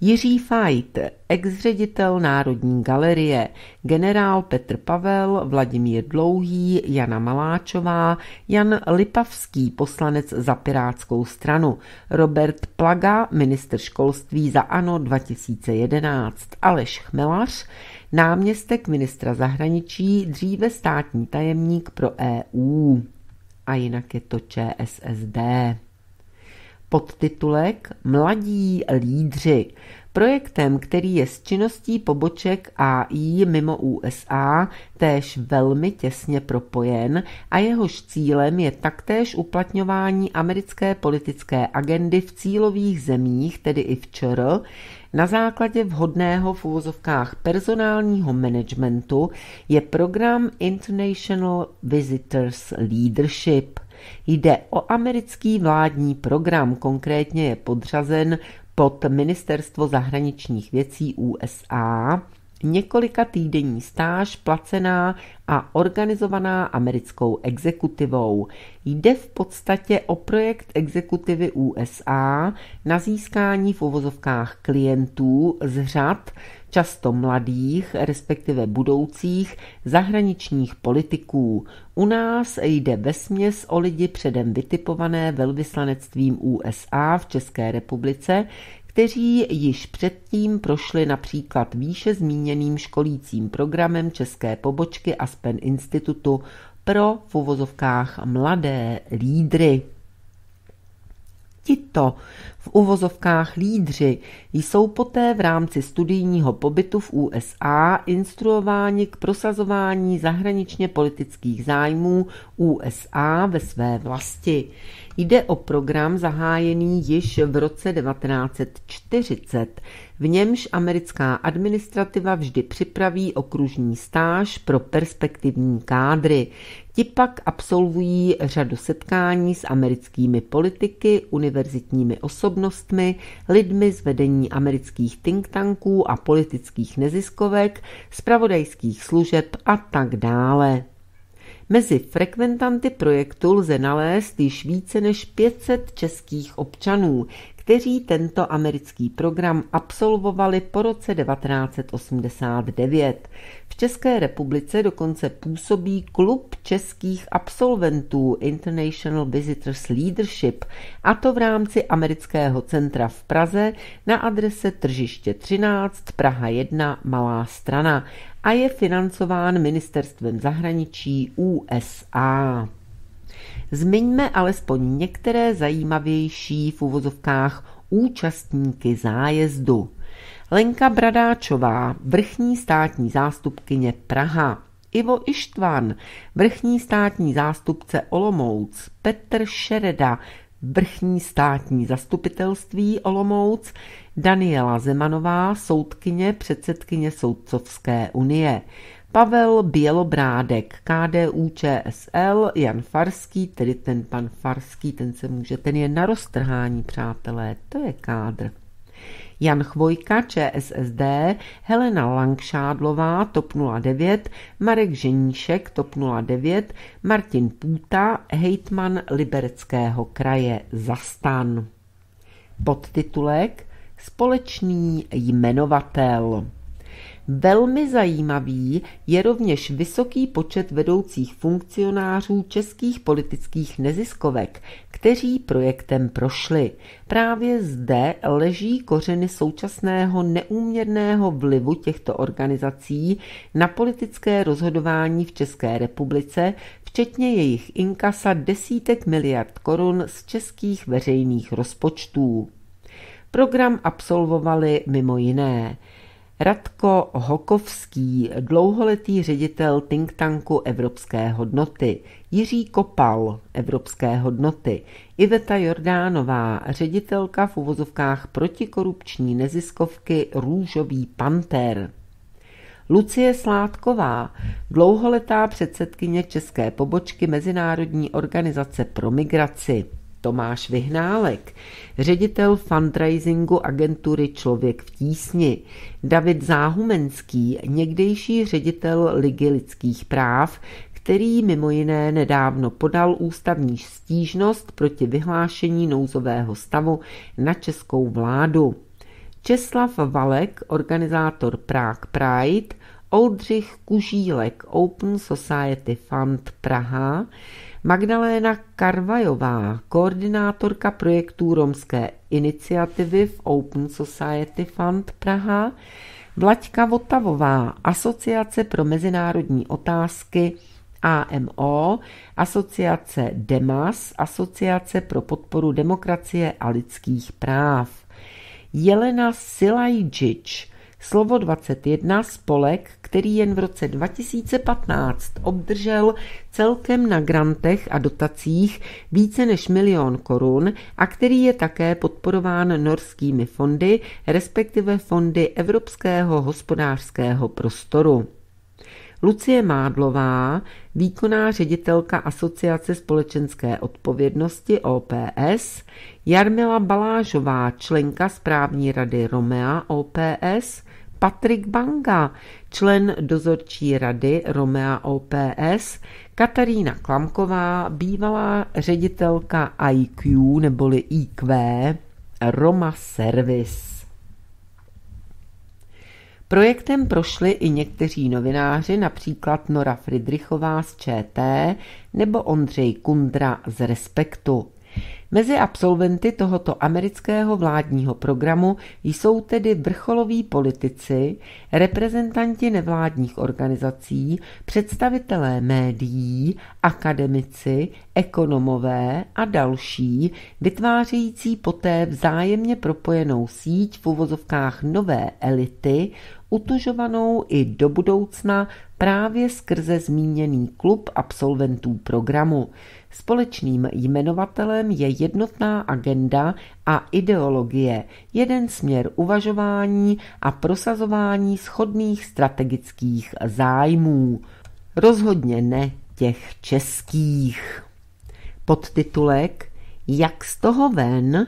Jiří Fajt, ex-ředitel Národní galerie, generál Petr Pavel, Vladimír Dlouhý, Jana Maláčová, Jan Lipavský, poslanec za Pirátskou stranu, Robert Plaga, minister školství za ANO 2011, Aleš Chmelař, náměstek ministra zahraničí, dříve státní tajemník pro EU. A jinak je to ČSSD. Podtitulek Mladí lídři. Projektem, který je s činností poboček AI mimo USA též velmi těsně propojen a jehož cílem je taktéž uplatňování americké politické agendy v cílových zemích, tedy i v ČR, na základě vhodného v uvozovkách personálního managementu je program International Visitors Leadership – Jde o americký vládní program, konkrétně je podřazen pod Ministerstvo zahraničních věcí USA, několika týdenní stáž placená a organizovaná americkou exekutivou. Jde v podstatě o projekt exekutivy USA na získání v uvozovkách klientů z řad často mladých, respektive budoucích zahraničních politiků. U nás jde vesměs o lidi předem vytipované velvyslanectvím USA v České republice, kteří již předtím prošli například výše zmíněným školícím programem české pobočky Aspen Institutu pro v uvozovkách mladé lídry. Tito uvozovkách lídři jsou poté v rámci studijního pobytu v USA instruováni k prosazování zahraničně politických zájmů USA ve své vlasti. Jde o program zahájený již v roce 1940, v němž americká administrativa vždy připraví okružní stáž pro perspektivní kádry. Ti pak absolvují řadu setkání s americkými politiky, univerzitními osobnostmi, lidmi z vedení amerických think tanků a politických neziskovek, spravodajských služeb a tak dále. Mezi frekventanty projektu lze nalézt již více než 500 českých občanů, kteří tento americký program absolvovali po roce 1989. V České republice dokonce působí klub českých absolventů International Visitors Leadership, a to v rámci amerického centra v Praze na adrese Tržiště 13, Praha 1, Malá strana a je financován ministerstvem zahraničí USA. Zmiňme alespoň některé zajímavější v uvozovkách účastníky zájezdu. Lenka Bradáčová, vrchní státní zástupkyně Praha, Ivo Ištvan, vrchní státní zástupce Olomouc, Petr Šereda, vrchní státní zastupitelství Olomouc, Daniela Zemanová, soudkyně, předsedkyně Soudcovské unie, Pavel Bělobrádek, KDU ČSL, Jan Farský, tedy ten pan Farský, ten se může, ten je na roztrhání, přátelé, to je kádr. Jan Chvojka, ČSSD, Helena Langšádlová, TOP 09, Marek Ženíšek, TOP 09, Martin Půta, hejtman Libereckého kraje Zastan. Podtitulek Společný jmenovatel. Velmi zajímavý je rovněž vysoký počet vedoucích funkcionářů českých politických neziskovek, kteří projektem prošli. Právě zde leží kořeny současného neúměrného vlivu těchto organizací na politické rozhodování v České republice, včetně jejich inkasa desítek miliard korun z českých veřejných rozpočtů. Program absolvovali mimo jiné Radko Hokovský, dlouholetý ředitel think tanku Evropské hodnoty, Jiří Kopal, Evropské hodnoty, Iveta Jordánová, ředitelka v uvozovkách protikorupční neziskovky Růžový panter, Lucie Sládková, dlouholetá předsedkyně české pobočky Mezinárodní organizace pro migraci, Tomáš Vyhnálek, ředitel fundraisingu agentury Člověk v tísni, David Záhumenský, někdejší ředitel Ligy lidských práv, který mimo jiné nedávno podal ústavní stížnost proti vyhlášení nouzového stavu na českou vládu. Česlav Valek, organizátor Prague Pride, Oldřich Kužílek, Open Society Fund Praha, Magdaléna Karvajová, koordinátorka projektů romské iniciativy v Open Society Fund Praha, Vlaďka Votavová, Asociace pro mezinárodní otázky AMO, Asociace DEMAS, Asociace pro podporu demokracie a lidských práv. Jelena Silajčič, Slovo 21 spolek, který jen v roce 2015 obdržel celkem na grantech a dotacích více než milion korun a který je také podporován norskými fondy, respektive fondy Evropského hospodářského prostoru. Lucie Mádlová, výkonná ředitelka Asociace společenské odpovědnosti OPS, Jarmila Balážová, členka správní rady Romea OPS, Patrik Banga, člen dozorčí rady Romea OPS, Katarína Klamková, bývalá ředitelka IQ neboli IQ, Roma Service. Projektem prošli i někteří novináři, například Nora Friedrichová z ČT nebo Ondřej Kundra z Respektu. Mezi absolventy tohoto amerického vládního programu jsou tedy vrcholoví politici, reprezentanti nevládních organizací, představitelé médií, akademici, ekonomové a další, vytvářející poté vzájemně propojenou síť v uvozovkách nové elity, utužovanou i do budoucna právě skrze zmíněný klub absolventů programu. Společným jmenovatelem je jednotná agenda a ideologie, jeden směr uvažování a prosazování schodných strategických zájmů. Rozhodně ne těch českých. Podtitulek Jak z toho ven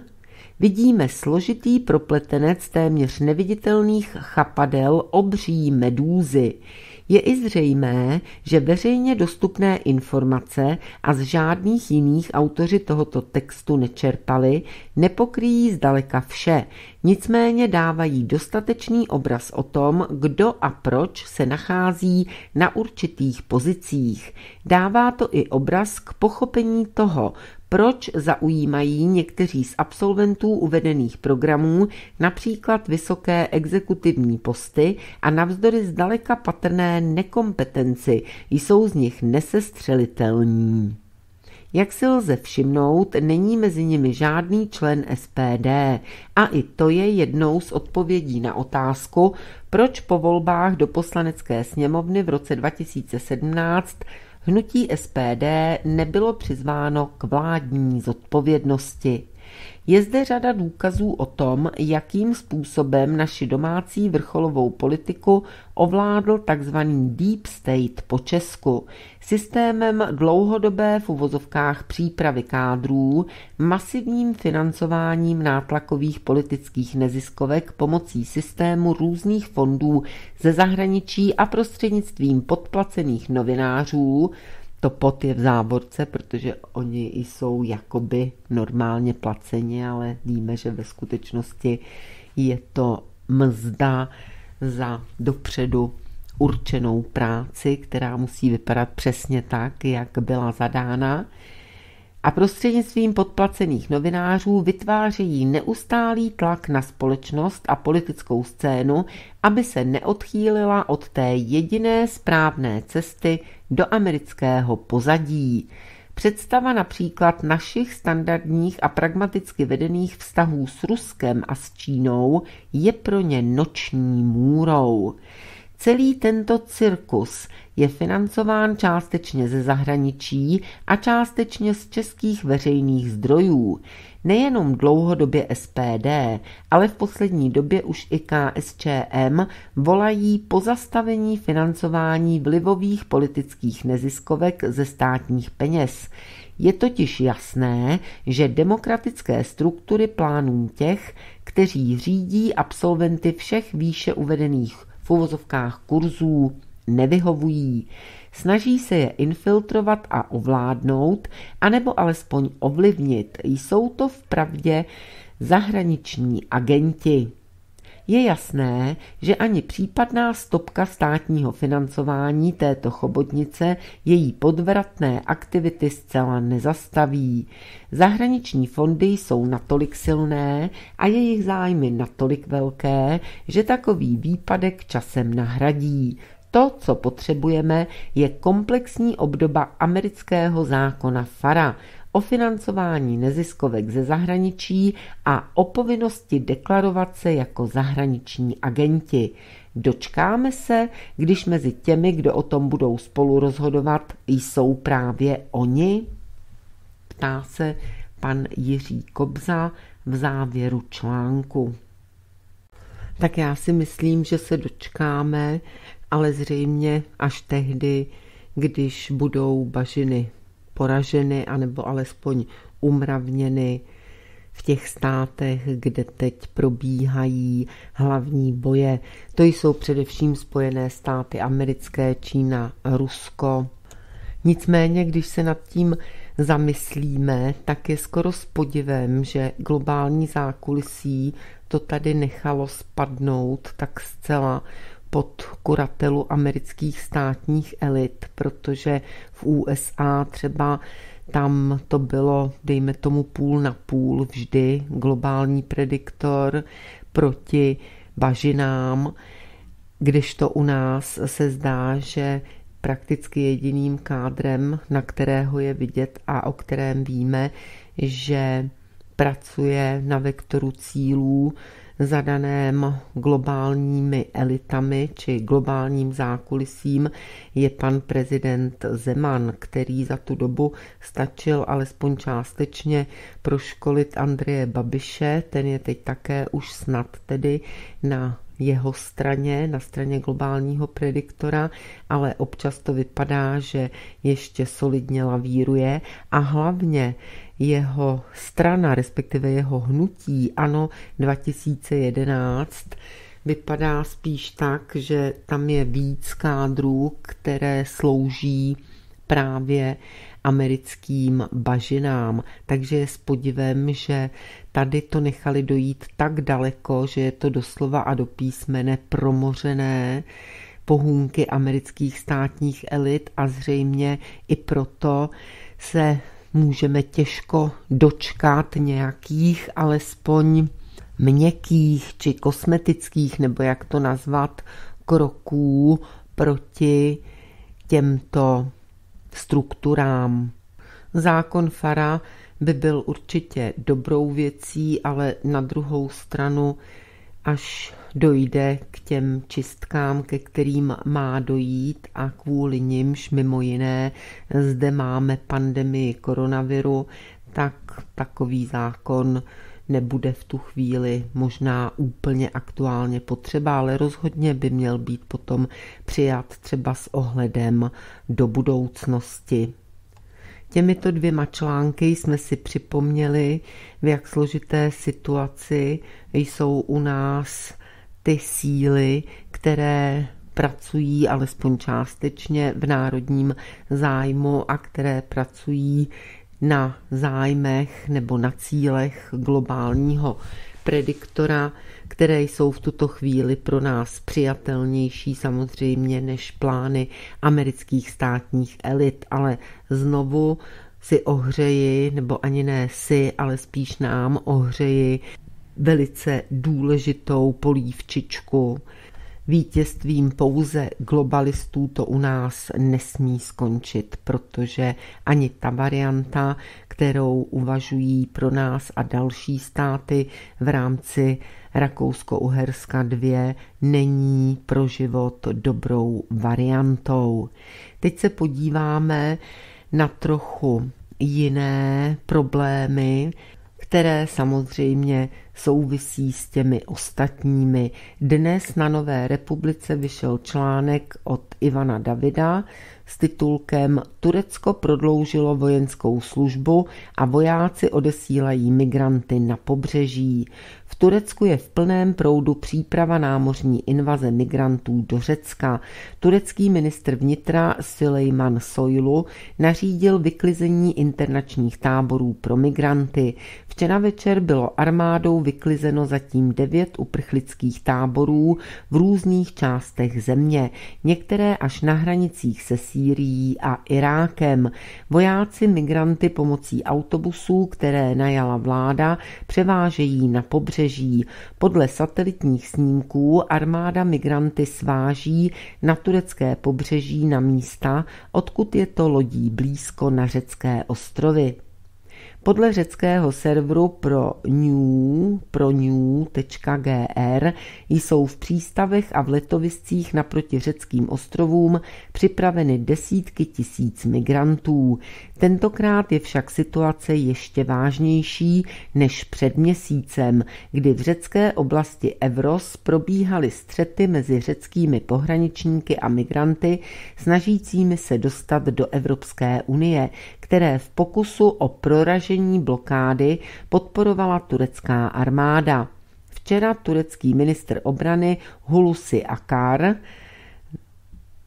vidíme složitý propletenec téměř neviditelných chapadel obří medúzy, Je i zřejmé, že veřejně dostupné informace a z žádných jiných autoři tohoto textu nečerpali, nepokryjí zdaleka vše, nicméně dávají dostatečný obraz o tom, kdo a proč se nachází na určitých pozicích. Dává to i obraz k pochopení toho, proč zaujímají někteří z absolventů uvedených programů například vysoké exekutivní posty a navzdory zdaleka patrné nekompetenci jsou z nich nesestřelitelní. Jak si lze všimnout, není mezi nimi žádný člen SPD a i to je jednou z odpovědí na otázku, proč po volbách do poslanecké sněmovny v roce 2017 hnutí SPD nebylo přizváno k vládní zodpovědnosti. Je zde řada důkazů o tom, jakým způsobem naši domácí vrcholovou politiku ovládl tzv. deep state po Česku, systémem dlouhodobé v uvozovkách přípravy kádrů, masivním financováním nátlakových politických neziskovek pomocí systému různých fondů ze zahraničí a prostřednictvím podplacených novinářů, to pot je v závorce, protože oni jsou jakoby normálně placeni, ale víme, že ve skutečnosti je to mzda za dopředu určenou práci, která musí vypadat přesně tak, jak byla zadána a prostřednictvím podplacených novinářů vytvářejí neustálý tlak na společnost a politickou scénu, aby se neodchýlila od té jediné správné cesty do amerického pozadí. Představa například našich standardních a pragmaticky vedených vztahů s Ruskem a s Čínou je pro ně noční můrou. Celý tento cirkus je financován částečně ze zahraničí a částečně z českých veřejných zdrojů. Nejenom dlouhodobě SPD, ale v poslední době už i KSČM volají pozastavení financování vlivových politických neziskovek ze státních peněz. Je totiž jasné, že demokratické struktury plánům těch, kteří řídí absolventy všech výše uvedených uvozovkách kurzů, nevyhovují. Snaží se je infiltrovat a ovládnout, anebo alespoň ovlivnit. Jsou to v pravdě zahraniční agenti. Je jasné, že ani případná stopka státního financování této chobotnice její podvratné aktivity zcela nezastaví. Zahraniční fondy jsou natolik silné a jejich zájmy natolik velké, že takový výpadek časem nahradí. To, co potřebujeme, je komplexní obdoba amerického zákona FARA o financování neziskovek ze zahraničí a o povinnosti deklarovat se jako zahraniční agenti. Dočkáme se, když mezi těmi, kdo o tom budou spolu rozhodovat, jsou právě oni? Ptá se pan Jiří Kobza v závěru článku. Tak já si myslím, že se dočkáme, ale zřejmě až tehdy, když budou bažiny poraženy anebo alespoň umravněny v těch státech, kde teď probíhají hlavní boje. To jsou především Spojené státy americké, Čína, Rusko. Nicméně, když se nad tím zamyslíme, tak je skoro s podivem, že globální zákulisí to tady nechalo spadnout tak zcela pod kuratelu amerických státních elit, protože v USA třeba tam to bylo, dejme tomu, půl na půl vždy globální prediktor proti bažinám, kdežto u nás se zdá, že prakticky jediným kádrem, na kterého je vidět a o kterém víme, že pracuje na vektoru cílů, zadaném globálními elitami či globálním zákulisím je pan prezident Zeman, který za tu dobu stačil alespoň částečně proškolit Andreje Babiše, ten je teď také už snad tedy na jeho straně, na straně globálního prediktora, ale občas to vypadá, že ještě solidně lavíruje a hlavně jeho strana, respektive jeho hnutí ANO 2011 vypadá spíš tak, že tam je víc kádrů, které slouží právě americkým bažinám. Takže je s podivem, že tady to nechali dojít tak daleko, že je to doslova a do písmene promořené pohůnky amerických státních elit a zřejmě i proto se můžeme těžko dočkat nějakých alespoň měkkých či kosmetických, nebo jak to nazvat, kroků proti těmto strukturám. Zákon Fara by byl určitě dobrou věcí, ale na druhou stranu, až dojde k těm čistkám, ke kterým má dojít a kvůli nimž mimo jiné zde máme pandemii koronaviru, tak takový zákon nebude v tu chvíli možná úplně aktuálně potřeba, ale rozhodně by měl být potom přijat třeba s ohledem do budoucnosti. Těmito dvěma články jsme si připomněli, v jak složité situaci jsou u nás ty síly, které pracují alespoň částečně v národním zájmu a které pracují na zájmech nebo na cílech globálního prediktora, které jsou v tuto chvíli pro nás přijatelnější samozřejmě než plány amerických státních elit, ale znovu si ohřeji, nebo ani ne si, ale spíš nám ohřeji velice důležitou polívčičku Vítězstvím pouze globalistů to u nás nesmí skončit, protože ani ta varianta, kterou uvažují pro nás a další státy v rámci Rakousko-Uherska 2, není pro život dobrou variantou. Teď se podíváme na trochu jiné problémy, které samozřejmě souvisí s těmi ostatními. Dnes na Nové republice vyšel článek od Ivana Davida s titulkem Turecko prodloužilo vojenskou službu a vojáci odesílají migranty na pobřeží. Turecku je v plném proudu příprava námořní invaze migrantů do Řecka. Turecký ministr vnitra Silejman Soylu nařídil vyklizení internačních táborů pro migranty. Včera večer bylo armádou vyklizeno zatím devět uprchlických táborů v různých částech země, některé až na hranicích se Sýrií a Irákem. Vojáci migranty pomocí autobusů, které najala vláda, převážejí na pobřeží. Podle satelitních snímků armáda migranty sváží na turecké pobřeží na místa, odkud je to lodí blízko na řecké ostrovy. Podle řeckého serveru pro new, new.gr jsou v přístavech a v letoviscích naproti řeckým ostrovům připraveny desítky tisíc migrantů. Tentokrát je však situace ještě vážnější než před měsícem, kdy v řecké oblasti Evros probíhaly střety mezi řeckými pohraničníky a migranty snažícími se dostat do Evropské unie, které v pokusu o proražení blokády podporovala turecká armáda. Včera turecký ministr obrany Hulusi Akar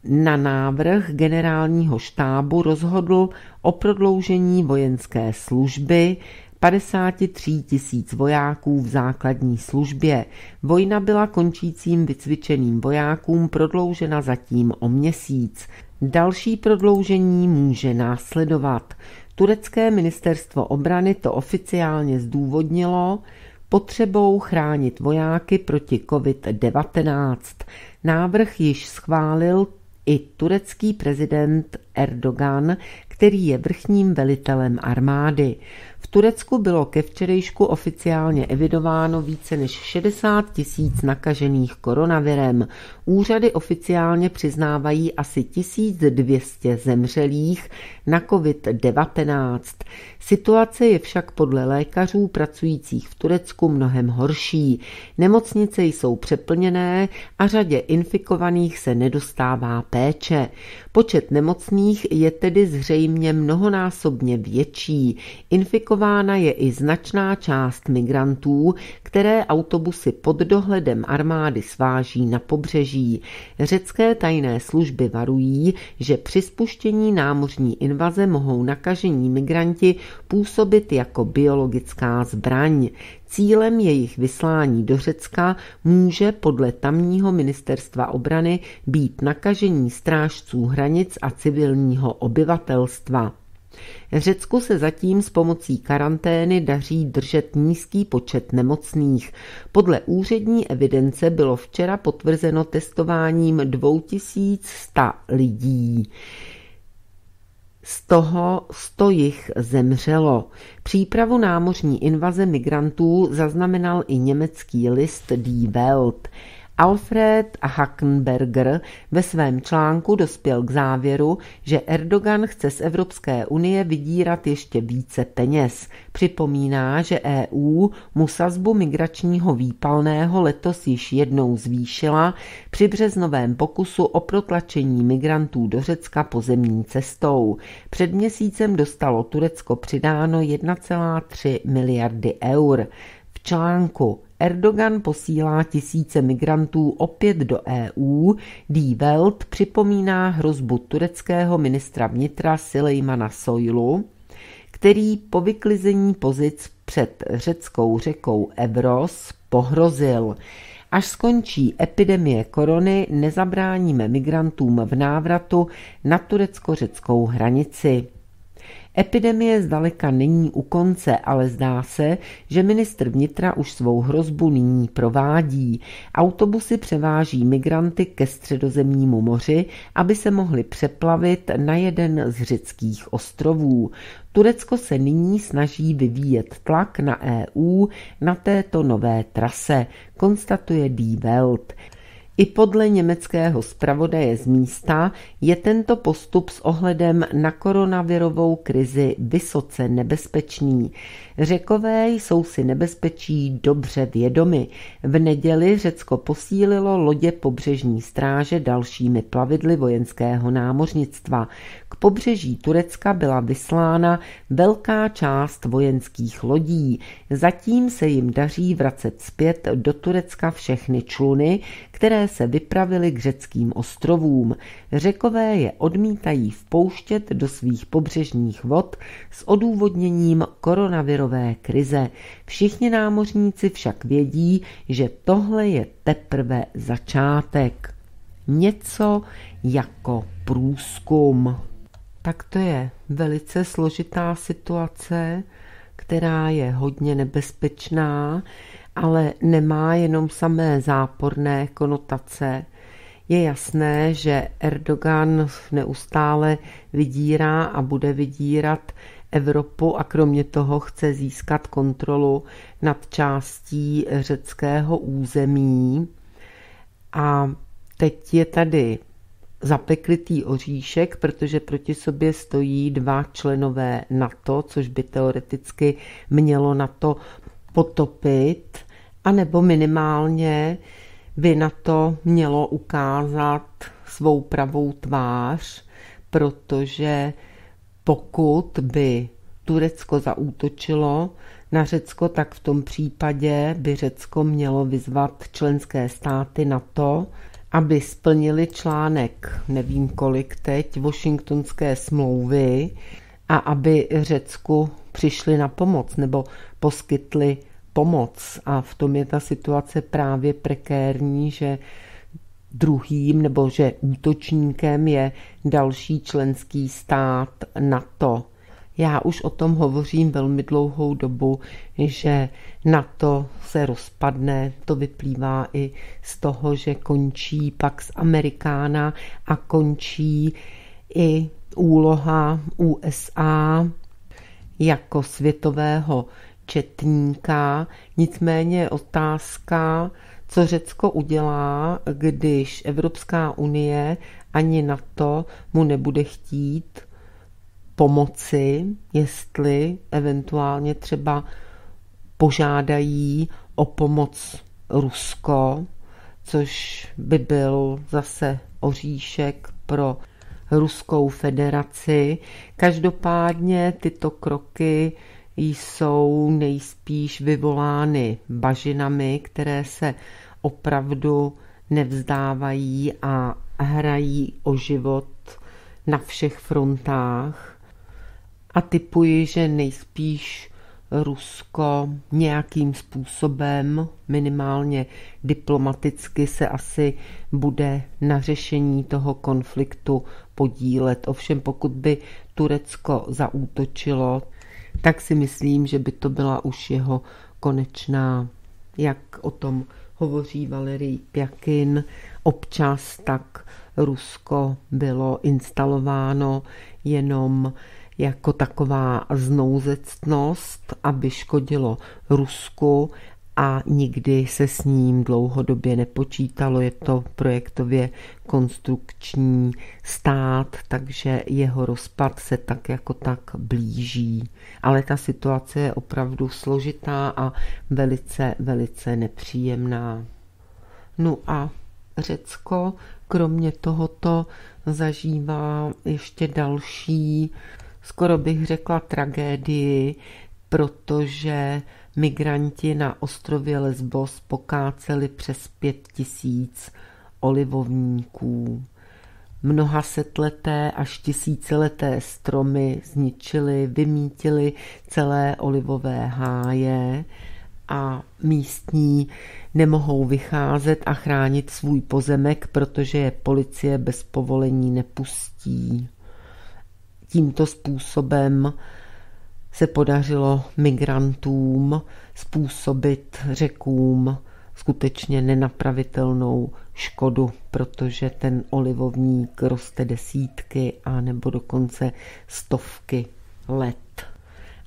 na návrh generálního štábu rozhodl o prodloužení vojenské služby 53 tisíc vojáků v základní službě. Vojna byla končícím vycvičeným vojákům prodloužena zatím o měsíc. Další prodloužení může následovat. Turecké ministerstvo obrany to oficiálně zdůvodnilo potřebou chránit vojáky proti COVID-19. Návrh již schválil i turecký prezident Erdogan, který je vrchním velitelem armády. Turecku bylo ke včerejšku oficiálně evidováno více než 60 tisíc nakažených koronavirem. Úřady oficiálně přiznávají asi 1200 zemřelých na COVID-19. Situace je však podle lékařů pracujících v Turecku mnohem horší. Nemocnice jsou přeplněné a řadě infikovaných se nedostává péče. Počet nemocných je tedy zřejmě mnohonásobně větší. Infikována je i značná část migrantů, které autobusy pod dohledem armády sváží na pobřeží. Řecké tajné služby varují, že při spuštění námořní invaze mohou nakažení migranti působit jako biologická zbraň. Cílem jejich vyslání do Řecka může podle tamního ministerstva obrany být nakažení strážců hranic a civilního obyvatelstva. Řecku se zatím s pomocí karantény daří držet nízký počet nemocných. Podle úřední evidence bylo včera potvrzeno testováním 2100 lidí. Z toho sto jich zemřelo. Přípravu námořní invaze migrantů zaznamenal i německý list Die Welt. Alfred Hackenberger ve svém článku dospěl k závěru, že Erdogan chce z Evropské unie vydírat ještě více peněz. Připomíná, že EU mu sazbu migračního výpalného letos již jednou zvýšila při březnovém pokusu o protlačení migrantů do Řecka pozemní cestou. Před měsícem dostalo Turecko přidáno 1,3 miliardy eur. V článku Erdogan posílá tisíce migrantů opět do EU, Die Welt připomíná hrozbu tureckého ministra vnitra Silejmana Soylu, který po vyklizení pozic před řeckou řekou Evros pohrozil. Až skončí epidemie korony, nezabráníme migrantům v návratu na turecko-řeckou hranici. Epidemie zdaleka není u konce, ale zdá se, že ministr vnitra už svou hrozbu nyní provádí. Autobusy převáží migranty ke středozemnímu moři, aby se mohli přeplavit na jeden z řeckých ostrovů. Turecko se nyní snaží vyvíjet tlak na EU na této nové trase, konstatuje Die Welt. I podle německého zpravodaje z místa je tento postup s ohledem na koronavirovou krizi vysoce nebezpečný. Řekové jsou si nebezpečí dobře vědomi. V neděli Řecko posílilo lodě pobřežní stráže dalšími plavidly vojenského námořnictva. K pobřeží Turecka byla vyslána velká část vojenských lodí. Zatím se jim daří vracet zpět do Turecka všechny čluny, které se vypravily k řeckým ostrovům. Řekové je odmítají vpouštět do svých pobřežních vod s odůvodněním koronavirové krize. Všichni námořníci však vědí, že tohle je teprve začátek. Něco jako průzkum. Tak to je velice složitá situace, která je hodně nebezpečná, ale nemá jenom samé záporné konotace. Je jasné, že Erdogan neustále vydírá a bude vydírat Evropu a kromě toho chce získat kontrolu nad částí řeckého území. A teď je tady zapeklitý oříšek, protože proti sobě stojí dva členové NATO, což by teoreticky mělo NATO potopit, anebo minimálně by na to mělo ukázat svou pravou tvář, protože pokud by Turecko zaútočilo na Řecko, tak v tom případě by Řecko mělo vyzvat členské státy na to, aby splnili článek, nevím kolik teď, Washingtonské smlouvy a aby Řecku přišli na pomoc nebo poskytli pomoc. A v tom je ta situace právě prekérní, že druhým nebo že útočníkem je další členský stát NATO. Já už o tom hovořím velmi dlouhou dobu, že NATO se rozpadne, to vyplývá i z toho, že končí Pax Americana a končí i úloha USA jako světového četníka. Nicméně otázka, co Řecko udělá, když Evropská unie ani NATO mu nebude chtít pomoci, jestli eventuálně třeba požádají o pomoc Rusko, což by byl zase oříšek pro Ruskou federaci. Každopádně tyto kroky jsou nejspíš vyvolány bažinami, které se opravdu nevzdávají a hrají o život na všech frontách. A typuji, že nejspíš Rusko nějakým způsobem, minimálně diplomaticky, se asi bude na řešení toho konfliktu podílet. Ovšem, pokud by Turecko zaútočilo, tak si myslím, že by to byla už jeho konečná, jak o tom hovoří Valery Pjakin, občas tak Rusko bylo instalováno jenom jako taková znouzectnost, aby škodilo Rusku a nikdy se s ním dlouhodobě nepočítalo. Je to projektově konstrukční stát, takže jeho rozpad se tak jako tak blíží. Ale ta situace je opravdu složitá a velice, velice nepříjemná. No a Řecko kromě tohoto zažívá ještě další skoro bych řekla tragédii, protože migranti na ostrově Lesbos pokáceli přes pět tisíc olivovníků. Mnoha setleté až tisícileté stromy zničili, vymítili celé olivové háje a místní nemohou vycházet a chránit svůj pozemek, protože je policie bez povolení nepustí tímto způsobem se podařilo migrantům způsobit řekům skutečně nenapravitelnou škodu, protože ten olivovník roste desítky a nebo dokonce stovky let.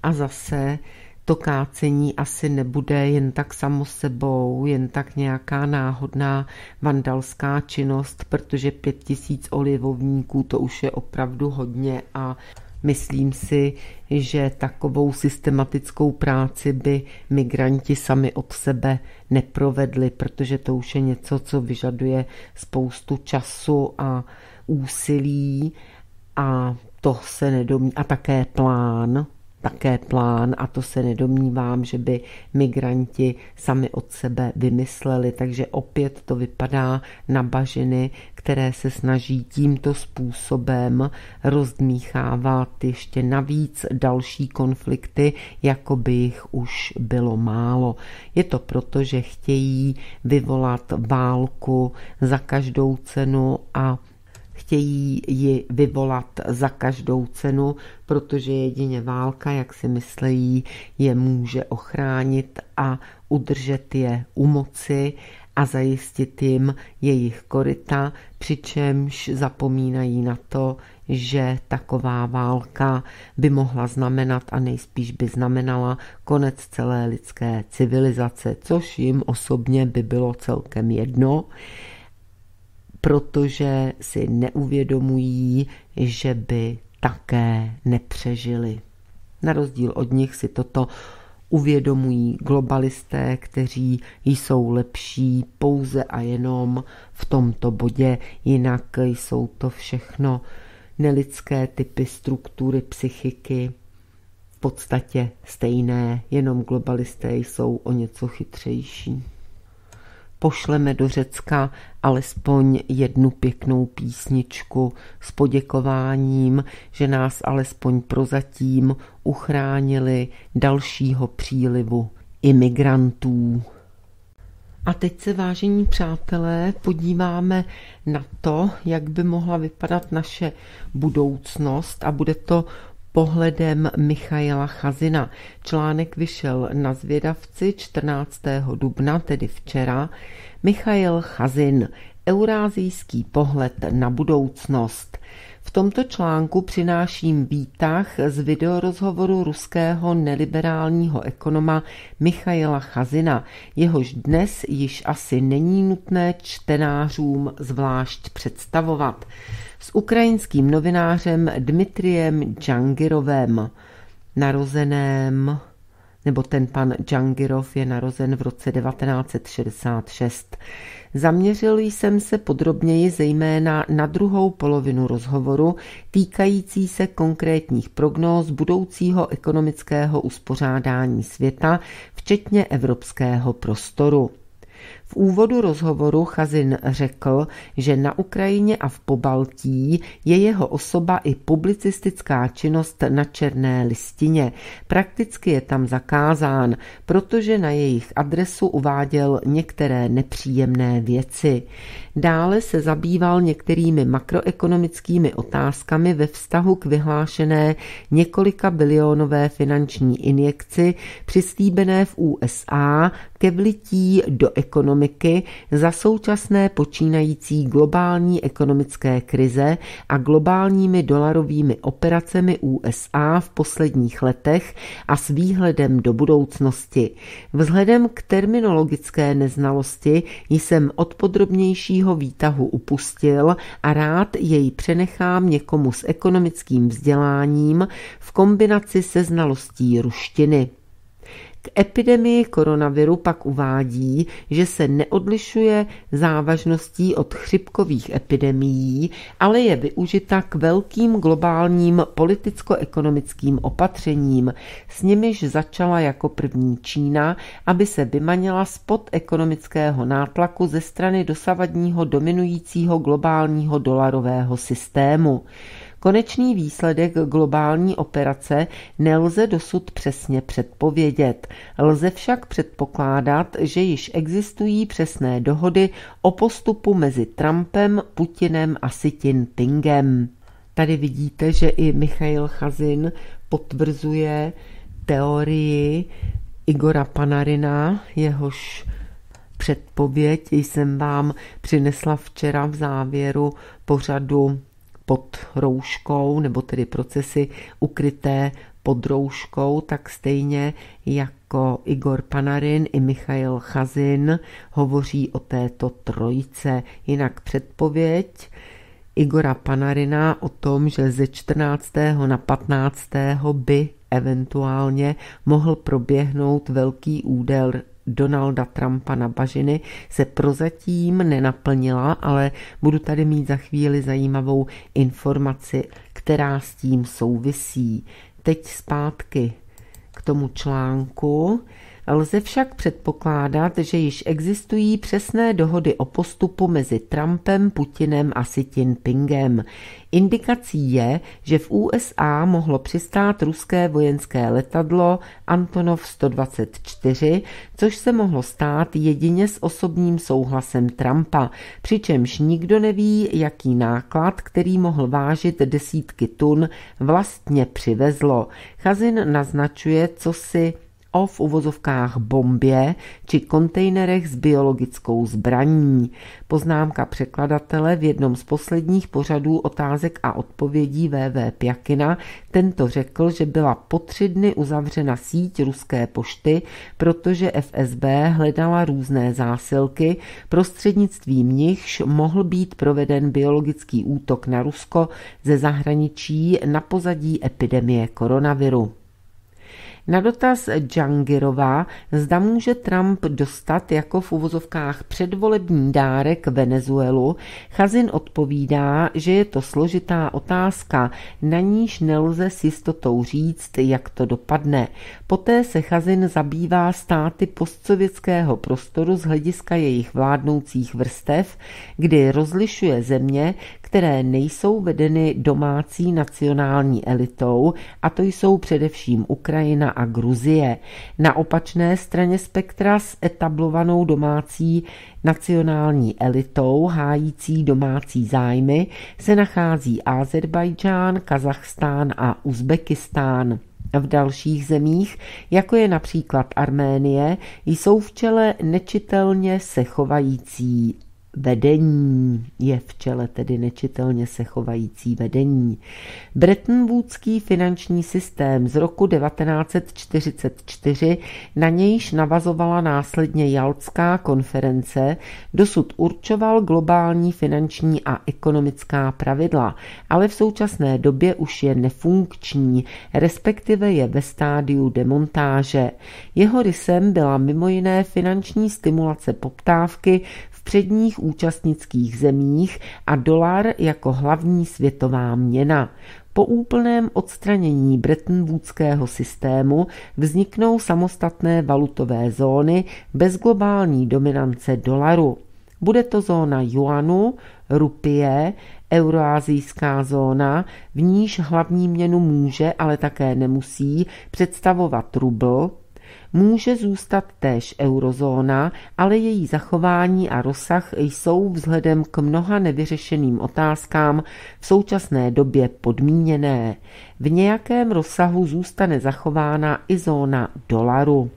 A zase to kácení asi nebude jen tak samo sebou, jen tak nějaká náhodná vandalská činnost, protože pět tisíc olivovníků to už je opravdu hodně a Myslím si, že takovou systematickou práci by migranti sami od sebe neprovedli, protože to už je něco, co vyžaduje spoustu času a úsilí a to se nedomí. A také plán, také plán a to se nedomnívám, že by migranti sami od sebe vymysleli, takže opět to vypadá na bažiny, které se snaží tímto způsobem rozdmíchávat ještě navíc další konflikty, jako by jich už bylo málo. Je to proto, že chtějí vyvolat válku za každou cenu a chtějí ji vyvolat za každou cenu, protože jedině válka, jak si myslejí, je může ochránit a udržet je u moci a zajistit jim jejich koryta, přičemž zapomínají na to, že taková válka by mohla znamenat a nejspíš by znamenala konec celé lidské civilizace, což jim osobně by bylo celkem jedno protože si neuvědomují, že by také nepřežili. Na rozdíl od nich si toto uvědomují globalisté, kteří jsou lepší pouze a jenom v tomto bodě, jinak jsou to všechno nelidské typy struktury psychiky, v podstatě stejné, jenom globalisté jsou o něco chytřejší pošleme do Řecka alespoň jednu pěknou písničku s poděkováním, že nás alespoň prozatím uchránili dalšího přílivu imigrantů. A teď se, vážení přátelé, podíváme na to, jak by mohla vypadat naše budoucnost a bude to pohledem Michaela Chazina. Článek vyšel na zvědavci 14. dubna, tedy včera. Michael Chazin, Eurázijský pohled na budoucnost. V tomto článku přináším výtah z videorozhovoru ruského neliberálního ekonoma Michaela Chazina, jehož dnes již asi není nutné čtenářům zvlášť představovat s ukrajinským novinářem Dmitriem Džangirovem, narozeném nebo ten pan Džangirov je narozen v roce 1966. Zaměřil jsem se podrobněji zejména na druhou polovinu rozhovoru týkající se konkrétních prognóz budoucího ekonomického uspořádání světa, včetně evropského prostoru. V úvodu rozhovoru Chazin řekl, že na Ukrajině a v Pobaltí je jeho osoba i publicistická činnost na černé listině. Prakticky je tam zakázán, protože na jejich adresu uváděl některé nepříjemné věci. Dále se zabýval některými makroekonomickými otázkami ve vztahu k vyhlášené několika bilionové finanční injekci přislíbené v USA ke vlití do ekonomiky za současné počínající globální ekonomické krize a globálními dolarovými operacemi USA v posledních letech a s výhledem do budoucnosti. Vzhledem k terminologické neznalosti jsem od podrobnějšího výtahu upustil a rád jej přenechám někomu s ekonomickým vzděláním v kombinaci se znalostí ruštiny. K epidemii koronaviru pak uvádí, že se neodlišuje závažností od chřipkových epidemií, ale je využita k velkým globálním politicko-ekonomickým opatřením, s nimiž začala jako první Čína, aby se vymanila spod ekonomického nátlaku ze strany dosavadního dominujícího globálního dolarového systému. Konečný výsledek globální operace nelze dosud přesně předpovědět. Lze však předpokládat, že již existují přesné dohody o postupu mezi Trumpem, Putinem a Xi Jinpingem. Tady vidíte, že i Michail Chazin potvrzuje teorii Igora Panarina, jehož předpověď jsem vám přinesla včera v závěru pořadu pod rouškou, nebo tedy procesy ukryté pod rouškou, tak stejně jako Igor Panarin i Michail Chazin hovoří o této trojice. Jinak předpověď Igora Panarina o tom, že ze 14. na 15. by eventuálně mohl proběhnout velký úder Donalda Trumpa na bažiny se prozatím nenaplnila, ale budu tady mít za chvíli zajímavou informaci, která s tím souvisí. Teď zpátky k tomu článku. Lze však předpokládat, že již existují přesné dohody o postupu mezi Trumpem, Putinem a Xi Jinpingem. Indikací je, že v USA mohlo přistát ruské vojenské letadlo Antonov 124, což se mohlo stát jedině s osobním souhlasem Trumpa, přičemž nikdo neví, jaký náklad, který mohl vážit desítky tun, vlastně přivezlo. Chazin naznačuje, co si o v uvozovkách bombě či kontejnerech s biologickou zbraní. Poznámka překladatele v jednom z posledních pořadů otázek a odpovědí VV Pjakina tento řekl, že byla po tři dny uzavřena síť ruské pošty, protože FSB hledala různé zásilky, prostřednictvím nichž mohl být proveden biologický útok na Rusko ze zahraničí na pozadí epidemie koronaviru. Na dotaz Džangirova, zda může Trump dostat jako v uvozovkách předvolební dárek Venezuelu, Chazin odpovídá, že je to složitá otázka, na níž nelze s jistotou říct, jak to dopadne. Poté se Chazin zabývá státy postsovětského prostoru z hlediska jejich vládnoucích vrstev, kdy rozlišuje země, které nejsou vedeny domácí nacionální elitou, a to jsou především Ukrajina a Gruzie. Na opačné straně spektra s etablovanou domácí nacionální elitou hájící domácí zájmy se nachází Azerbajdžán, Kazachstán a Uzbekistán. V dalších zemích, jako je například Arménie, jsou v čele nečitelně se chovající vedení. Je v čele tedy nečitelně se chovající vedení. Bretton Woodský finanční systém z roku 1944, na nějž navazovala následně Jaltská konference, dosud určoval globální finanční a ekonomická pravidla, ale v současné době už je nefunkční, respektive je ve stádiu demontáže. Jeho rysem byla mimo jiné finanční stimulace poptávky předních účastnických zemích a dolar jako hlavní světová měna. Po úplném odstranění Bretton Woodského systému vzniknou samostatné valutové zóny bez globální dominance dolaru. Bude to zóna juanu, rupie, euroazijská zóna, v níž hlavní měnu může, ale také nemusí představovat rubl, Může zůstat též eurozóna, ale její zachování a rozsah jsou vzhledem k mnoha nevyřešeným otázkám v současné době podmíněné. V nějakém rozsahu zůstane zachována i zóna dolaru.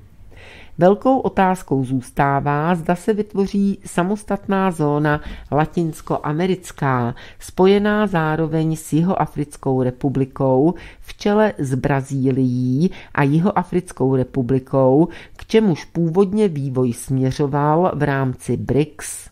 Velkou otázkou zůstává, zda se vytvoří samostatná zóna latinskoamerická, spojená zároveň s Jihoafrickou republikou v čele s Brazílií a Jihoafrickou republikou, k čemuž původně vývoj směřoval v rámci BRICS.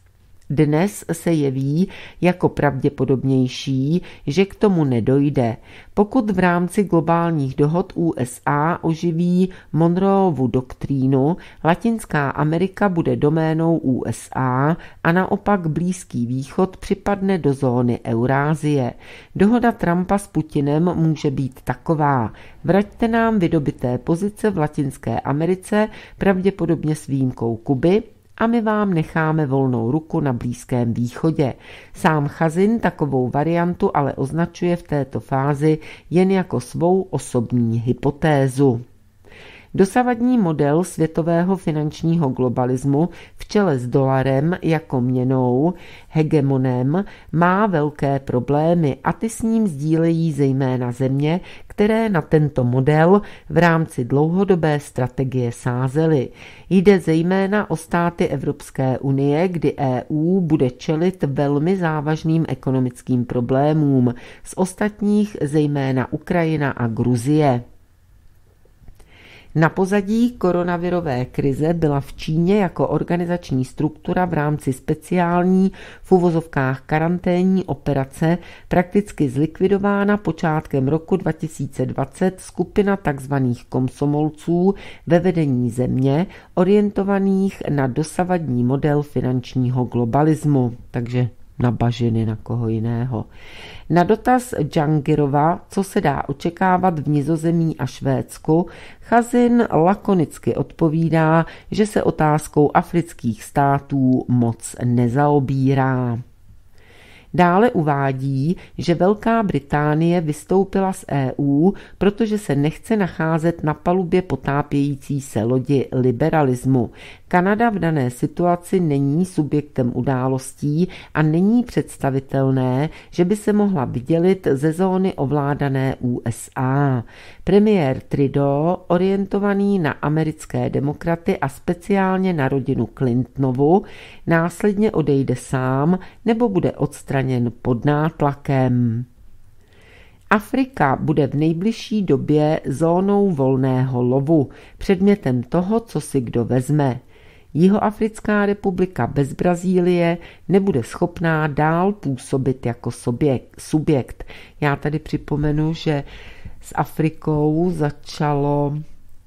Dnes se jeví jako pravděpodobnější, že k tomu nedojde, pokud v rámci globálních dohod USA oživí Monroeovu doktrínu, Latinská Amerika bude doménou USA a naopak Blízký východ připadne do zóny Eurázie. Dohoda Trumpa s Putinem může být taková. Vraťte nám vydobité pozice v Latinské Americe, pravděpodobně s výjimkou Kuby, a my vám necháme volnou ruku na Blízkém východě. Sám Chazin takovou variantu ale označuje v této fázi jen jako svou osobní hypotézu. Dosavadní model světového finančního globalismu v čele s dolarem jako měnou, hegemonem, má velké problémy a ty s ním sdílejí zejména země, které na tento model v rámci dlouhodobé strategie sázely. Jde zejména o státy Evropské unie, kdy EU bude čelit velmi závažným ekonomickým problémům, z ostatních zejména Ukrajina a Gruzie. Na pozadí koronavirové krize byla v Číně jako organizační struktura v rámci speciální v uvozovkách karanténní operace prakticky zlikvidována počátkem roku 2020 skupina tzv. komsomolců ve vedení země orientovaných na dosavadní model finančního globalismu. Takže na bažiny na koho jiného. Na dotaz Džangirova, co se dá očekávat v Nizozemí a Švédsku, Chazin lakonicky odpovídá, že se otázkou afrických států moc nezaobírá. Dále uvádí, že Velká Británie vystoupila z EU, protože se nechce nacházet na palubě potápějící se lodi liberalismu. Kanada v dané situaci není subjektem událostí a není představitelné, že by se mohla vydělit ze zóny ovládané USA. Premiér Trudeau, orientovaný na americké demokraty a speciálně na rodinu Clintonovu, následně odejde sám nebo bude odstraněn pod nátlakem. Afrika bude v nejbližší době zónou volného lovu, předmětem toho, co si kdo vezme. Jihoafrická republika bez Brazílie nebude schopná dál působit jako subjekt. Já tady připomenu, že s Afrikou začalo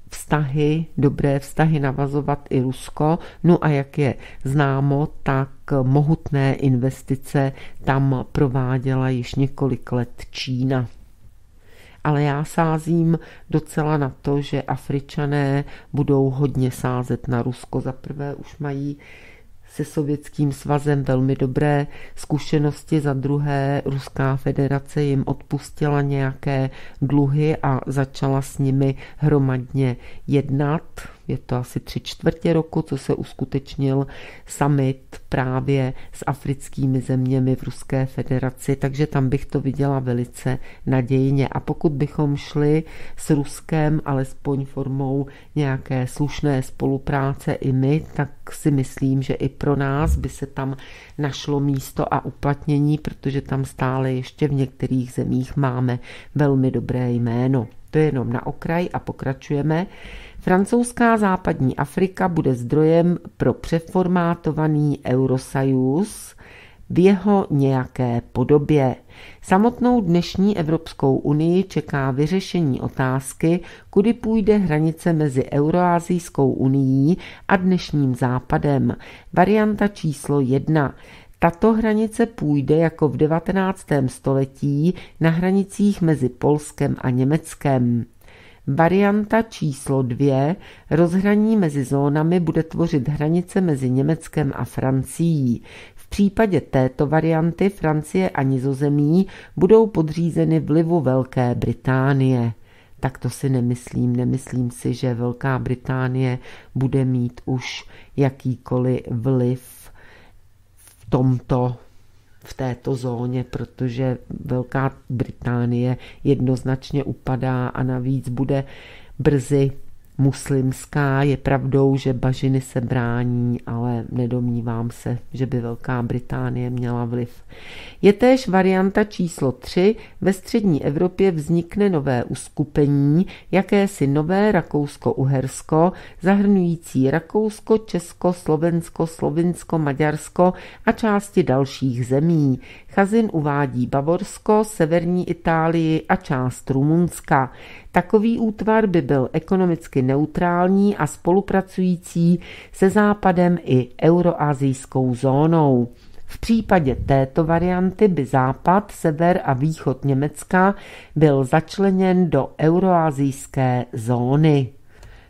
vztahy, dobré vztahy navazovat i Rusko. No a jak je známo, tak mohutné investice tam prováděla již několik let Čína ale já sázím docela na to, že Afričané budou hodně sázet na Rusko. Za prvé už mají se Sovětským svazem velmi dobré zkušenosti, za druhé Ruská federace jim odpustila nějaké dluhy a začala s nimi hromadně jednat. Je to asi tři čtvrtě roku, co se uskutečnil summit právě s africkými zeměmi v Ruské federaci, takže tam bych to viděla velice nadějně. A pokud bychom šli s Ruskem alespoň formou nějaké slušné spolupráce i my, tak si myslím, že i pro nás by se tam našlo místo a uplatnění, protože tam stále ještě v některých zemích máme velmi dobré jméno. To je jenom na okraj a pokračujeme. Francouzská západní Afrika bude zdrojem pro přeformátovaný Eurosajus v jeho nějaké podobě. Samotnou dnešní Evropskou unii čeká vyřešení otázky, kudy půjde hranice mezi Euroazijskou unii a dnešním západem. Varianta číslo jedna. Tato hranice půjde jako v 19. století na hranicích mezi Polskem a Německem. Varianta číslo dvě rozhraní mezi zónami bude tvořit hranice mezi Německem a Francií. V případě této varianty Francie a Nizozemí budou podřízeny vlivu Velké Británie. Tak to si nemyslím. Nemyslím si, že Velká Británie bude mít už jakýkoliv vliv tomto v této zóně, protože Velká Británie jednoznačně upadá a navíc bude brzy muslimská. Je pravdou, že bažiny se brání, ale nedomnívám se, že by Velká Británie měla vliv. Je též varianta číslo 3. Ve střední Evropě vznikne nové uskupení, jakési nové Rakousko-Uhersko, zahrnující Rakousko, Česko, Slovensko, Slovinsko, Maďarsko a části dalších zemí. Chazin uvádí Bavorsko, severní Itálii a část Rumunska. Takový útvar by byl ekonomicky neutrální a spolupracující se Západem i euroazijskou zónou. V případě této varianty by západ, sever a východ Německa byl začleněn do euroazijské zóny.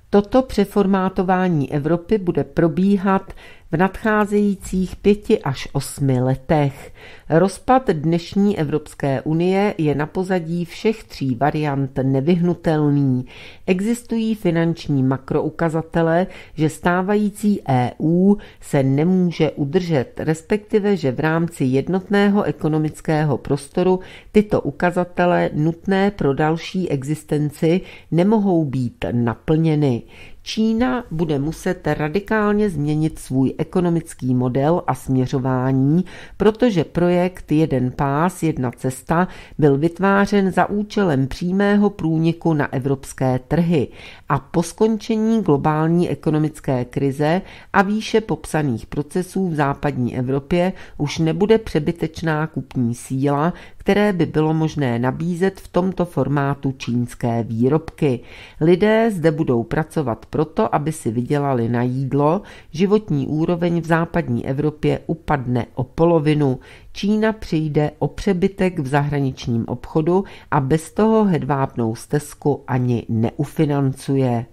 Toto přeformátování Evropy bude probíhat v nadcházejících pěti až osmi letech. Rozpad dnešní Evropské unie je na pozadí všech tří variant nevyhnutelný. Existují finanční makroukazatele, že stávající EU se nemůže udržet, respektive, že v rámci jednotného ekonomického prostoru tyto ukazatele nutné pro další existenci nemohou být naplněny. Čína bude muset radikálně změnit svůj ekonomický model a směřování, protože projekt Jeden pás, jedna cesta byl vytvářen za účelem přímého průniku na evropské trhy a po skončení globální ekonomické krize a výše popsaných procesů v západní Evropě už nebude přebytečná kupní síla, které by bylo možné nabízet v tomto formátu čínské výrobky. Lidé zde budou pracovat proto, aby si vydělali na jídlo, životní úroveň v západní Evropě upadne o polovinu, Čína přijde o přebytek v zahraničním obchodu a bez toho hedvábnou stezku ani neufinancuje.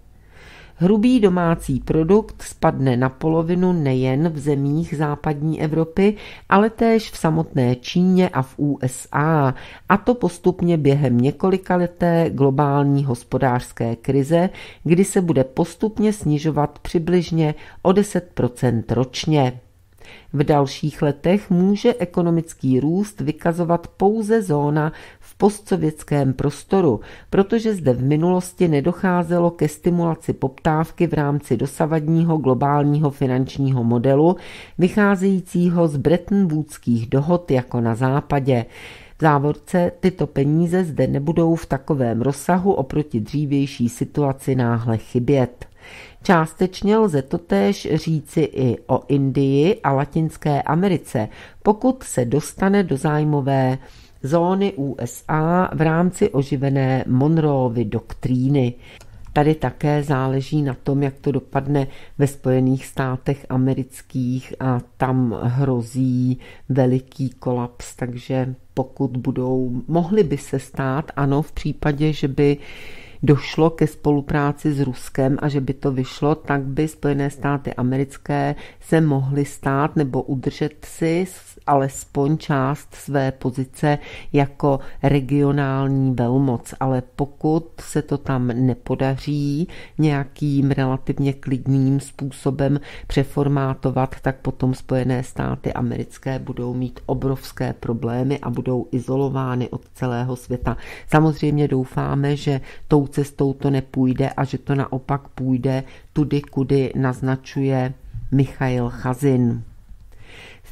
Hrubý domácí produkt spadne na polovinu nejen v zemích západní Evropy, ale též v samotné Číně a v USA, a to postupně během několika leté globální hospodářské krize, kdy se bude postupně snižovat přibližně o 10% ročně. V dalších letech může ekonomický růst vykazovat pouze zóna postsovětském prostoru, protože zde v minulosti nedocházelo ke stimulaci poptávky v rámci dosavadního globálního finančního modelu, vycházejícího z Bretton Woodských dohod jako na západě. V závorce tyto peníze zde nebudou v takovém rozsahu oproti dřívější situaci náhle chybět. Částečně lze totéž říci i o Indii a Latinské Americe, pokud se dostane do zájmové zóny USA v rámci oživené Monroevy doktríny. Tady také záleží na tom, jak to dopadne ve Spojených státech amerických a tam hrozí veliký kolaps, takže pokud budou, mohli by se stát, ano, v případě, že by došlo ke spolupráci s Ruskem a že by to vyšlo, tak by Spojené státy americké se mohly stát nebo udržet si alespoň část své pozice jako regionální velmoc. Ale pokud se to tam nepodaří nějakým relativně klidným způsobem přeformátovat, tak potom Spojené státy americké budou mít obrovské problémy a budou izolovány od celého světa. Samozřejmě doufáme, že tou cestou to nepůjde a že to naopak půjde tudy, kudy naznačuje Michail Chazin.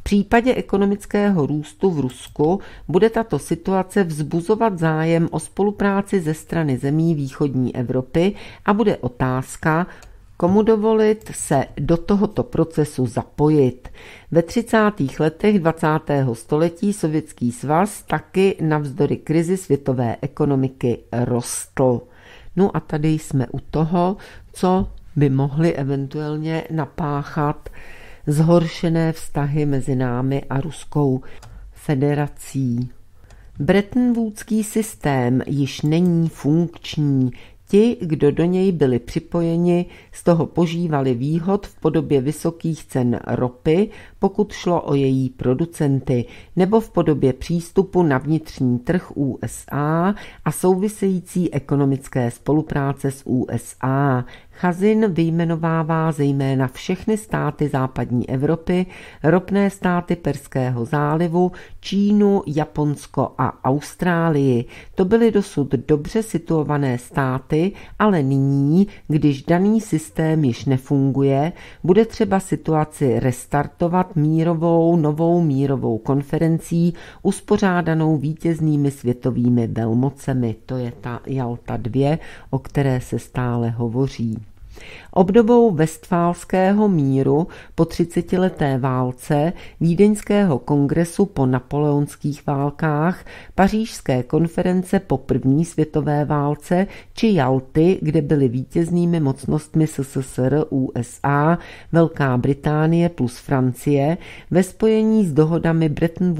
Případě ekonomického růstu v Rusku bude tato situace vzbuzovat zájem o spolupráci ze strany zemí východní Evropy a bude otázka, komu dovolit se do tohoto procesu zapojit. Ve 30. letech 20. století Sovětský svaz taky navzdory krizi světové ekonomiky rostl. No a tady jsme u toho, co by mohli eventuálně napáchat zhoršené vztahy mezi námi a Ruskou federací. Bretton Woodský systém již není funkční, Ti, kdo do něj byli připojeni, z toho požívali výhod v podobě vysokých cen ropy, pokud šlo o její producenty, nebo v podobě přístupu na vnitřní trh USA a související ekonomické spolupráce s USA, Chazin vyjmenovává zejména všechny státy západní Evropy, ropné státy Perského zálivu, Čínu, Japonsko a Austrálii. To byly dosud dobře situované státy, ale nyní, když daný systém již nefunguje, bude třeba situaci restartovat mírovou, novou mírovou konferencí uspořádanou vítěznými světovými velmocemi. To je ta Jalta 2, o které se stále hovoří. Obdobou Westfálského míru po třicetileté válce, Vídeňského kongresu po napoleonských válkách, Pařížské konference po první světové válce či Jalty, kde byly vítěznými mocnostmi SSSR, USA, Velká Británie plus Francie ve spojení s dohodami Bretton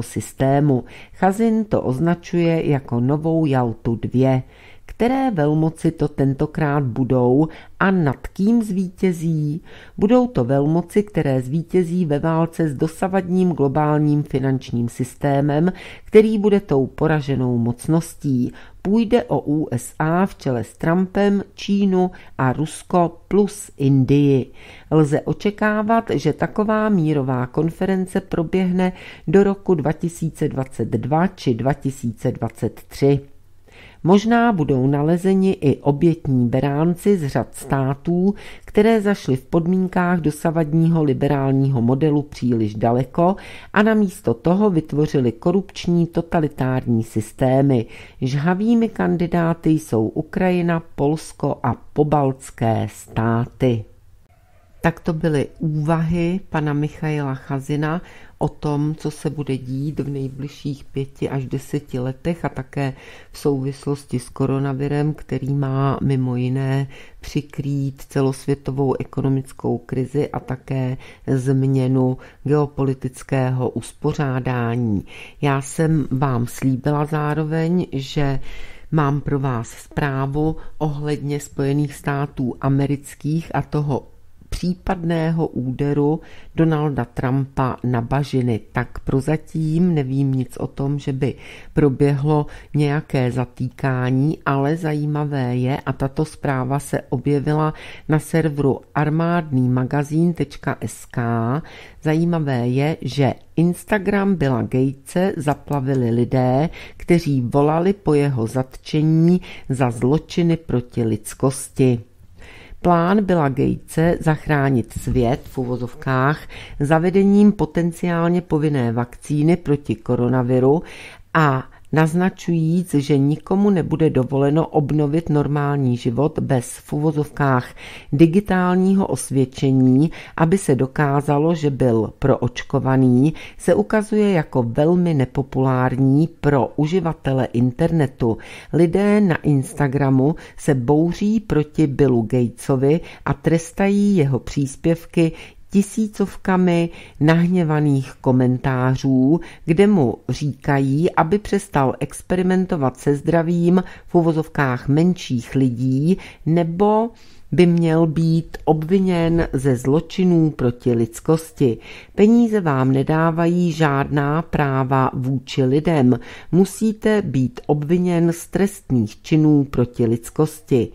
systému. Chazin to označuje jako novou Jaltu 2 které velmoci to tentokrát budou a nad kým zvítězí. Budou to velmoci, které zvítězí ve válce s dosavadním globálním finančním systémem, který bude tou poraženou mocností. Půjde o USA v čele s Trumpem, Čínu a Rusko plus Indii. Lze očekávat, že taková mírová konference proběhne do roku 2022 či 2023. Možná budou nalezeni i obětní beránci z řad států, které zašly v podmínkách dosavadního liberálního modelu příliš daleko a namísto toho vytvořili korupční totalitární systémy. Žhavými kandidáty jsou Ukrajina, Polsko a pobaltské státy. Tak to byly úvahy pana Michaila Chazina o tom, co se bude dít v nejbližších pěti až deseti letech a také v souvislosti s koronavirem, který má mimo jiné přikrýt celosvětovou ekonomickou krizi a také změnu geopolitického uspořádání. Já jsem vám slíbila zároveň, že Mám pro vás zprávu ohledně Spojených států amerických a toho případného úderu Donalda Trumpa na bažiny, tak prozatím nevím nic o tom, že by proběhlo nějaké zatýkání, ale zajímavé je, a tato zpráva se objevila na serveru armádnýmagazín.sk, zajímavé je, že Instagram Billa Gatese zaplavili lidé, kteří volali po jeho zatčení za zločiny proti lidskosti. Plán byla Gatese zachránit svět v uvozovkách zavedením potenciálně povinné vakcíny proti koronaviru a naznačujíc, že nikomu nebude dovoleno obnovit normální život bez v uvozovkách digitálního osvědčení, aby se dokázalo, že byl proočkovaný, se ukazuje jako velmi nepopulární pro uživatele internetu. Lidé na Instagramu se bouří proti Billu Gatesovi a trestají jeho příspěvky tisícovkami nahněvaných komentářů, kde mu říkají, aby přestal experimentovat se zdravím v uvozovkách menších lidí nebo by měl být obviněn ze zločinů proti lidskosti. Peníze vám nedávají žádná práva vůči lidem. Musíte být obviněn z trestných činů proti lidskosti.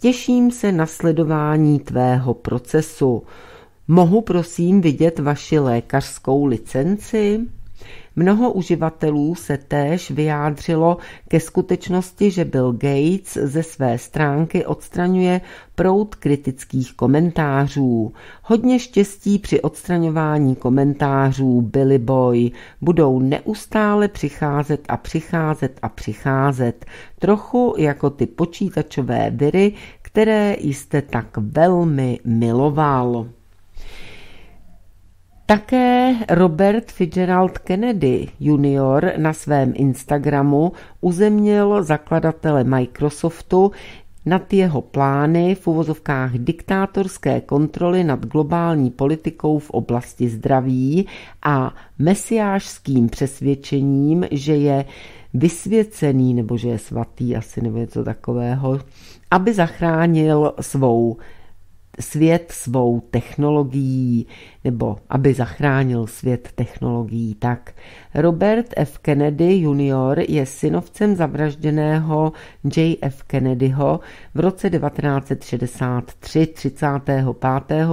Těším se na sledování tvého procesu. Mohu prosím vidět vaši lékařskou licenci? Mnoho uživatelů se též vyjádřilo ke skutečnosti, že Bill Gates ze své stránky odstraňuje proud kritických komentářů. Hodně štěstí při odstraňování komentářů Billy Boy budou neustále přicházet a přicházet a přicházet, trochu jako ty počítačové viry, které jste tak velmi miloval. Také Robert Fitzgerald Kennedy Jr. na svém Instagramu uzemnil zakladatele Microsoftu nad jeho plány v uvozovkách diktátorské kontroly nad globální politikou v oblasti zdraví a mesiářským přesvědčením, že je vysvěcený nebo že je svatý, asi nebo něco takového, aby zachránil svou svět svou technologií, nebo aby zachránil svět technologií tak. Robert F. Kennedy Jr. je synovcem zavražděného J. F. Kennedyho v roce 1963 35.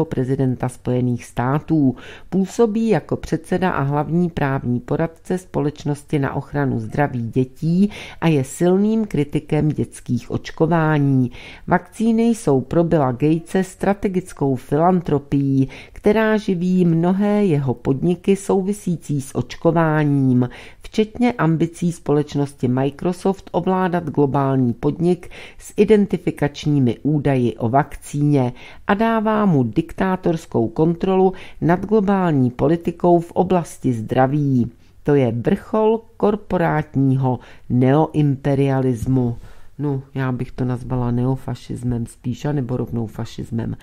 prezidenta Spojených států. Působí jako předseda a hlavní právní poradce Společnosti na ochranu zdraví dětí a je silným kritikem dětských očkování. Vakcíny jsou pro Billa Gatese strategickou filantropií, která živí mnohé jeho podniky souvisící s očkováním, včetně ambicí společnosti Microsoft ovládat globální podnik s identifikačními údaji o vakcíně a dává mu diktátorskou kontrolu nad globální politikou v oblasti zdraví. To je vrchol korporátního neoimperialismu. No, já bych to nazvala neofašismem spíš, nebo rovnou fašismem.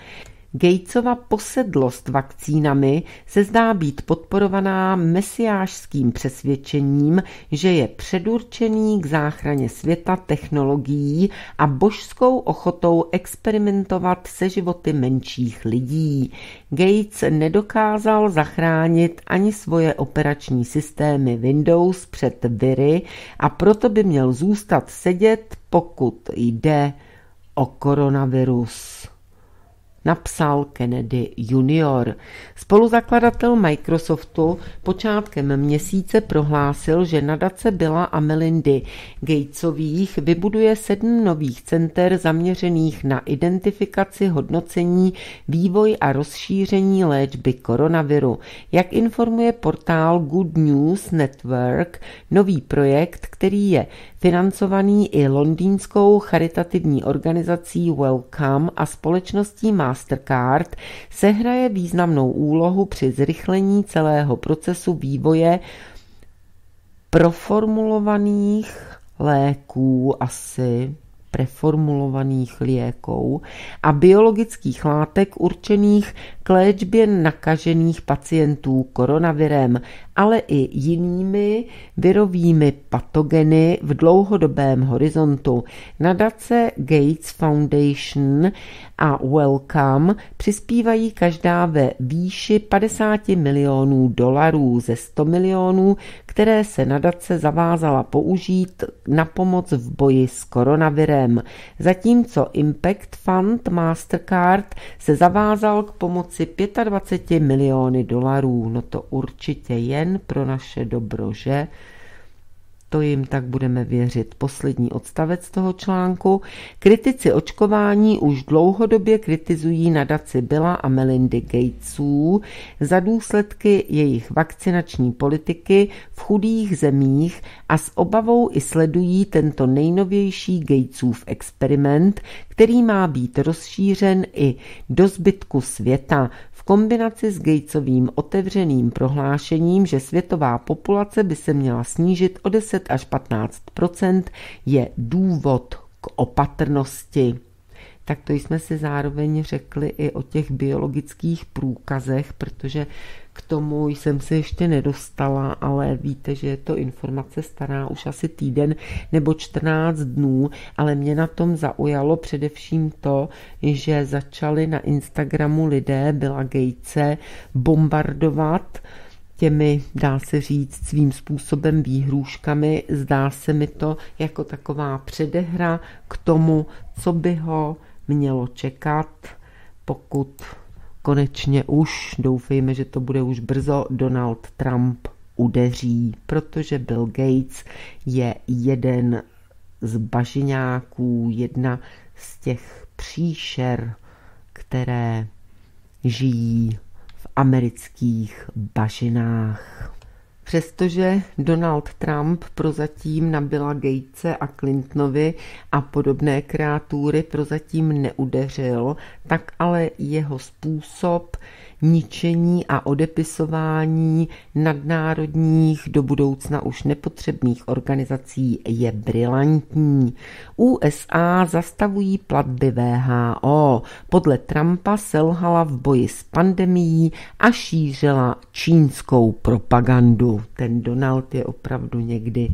Gatesova posedlost vakcínami se zdá být podporovaná mesiářským přesvědčením, že je předurčený k záchraně světa technologií a božskou ochotou experimentovat se životy menších lidí. Gates nedokázal zachránit ani svoje operační systémy Windows před viry a proto by měl zůstat sedět, pokud jde o koronavirus napsal Kennedy Jr. Spoluzakladatel Microsoftu počátkem měsíce prohlásil, že nadace Billa a Melindy Gatesových vybuduje sedm nových center zaměřených na identifikaci, hodnocení, vývoj a rozšíření léčby koronaviru. Jak informuje portál Good News Network, nový projekt, který je financovaný i londýnskou charitativní organizací Wellcome a společností Mastercard, sehraje významnou úlohu při zrychlení celého procesu vývoje proformulovaných léků asi preformulovaných léků a biologických látek určených k léčbě nakažených pacientů koronavirem, ale i jinými virovými patogeny v dlouhodobém horizontu. Nadace Gates Foundation a Wellcome přispívají každá ve výši 50 milionů dolarů ze 100 milionů, které se nadace zavázala použít na pomoc v boji s koronavirem. Zatímco Impact Fund Mastercard se zavázal k pomoci 25 miliony dolarů. No to určitě jen pro naše dobro, že? to jim tak budeme věřit. Poslední odstavec toho článku. Kritici očkování už dlouhodobě kritizují nadaci Billa a Melindy Gatesů za důsledky jejich vakcinační politiky v chudých zemích a s obavou i sledují tento nejnovější Gatesův experiment, který má být rozšířen i do zbytku světa kombinaci s Gatesovým otevřeným prohlášením, že světová populace by se měla snížit o 10 až 15% je důvod k opatrnosti. tak to jsme si zároveň řekli i o těch biologických průkazech, protože k tomu jsem se ještě nedostala, ale víte, že je to informace stará už asi týden nebo 14 dnů, ale mě na tom zaujalo především to, že začali na Instagramu lidé Billa Gatese bombardovat těmi, dá se říct, svým způsobem výhrůžkami. Zdá se mi to jako taková předehra k tomu, co by ho mělo čekat, pokud konečně už, doufejme, že to bude už brzo, Donald Trump udeří, protože Bill Gates je jeden z bažiňáků, jedna z těch příšer, které žijí v amerických bažinách. Přestože Donald Trump prozatím na Billa Gatese a Clintonovi a podobné kreatury prozatím neudeřil, tak ale jeho způsob ničení a odepisování nadnárodních do budoucna už nepotřebných organizací je brilantní. USA zastavují platby VHO. Podle Trumpa selhala v boji s pandemií a šířila čínskou propagandu. Ten Donald je opravdu někdy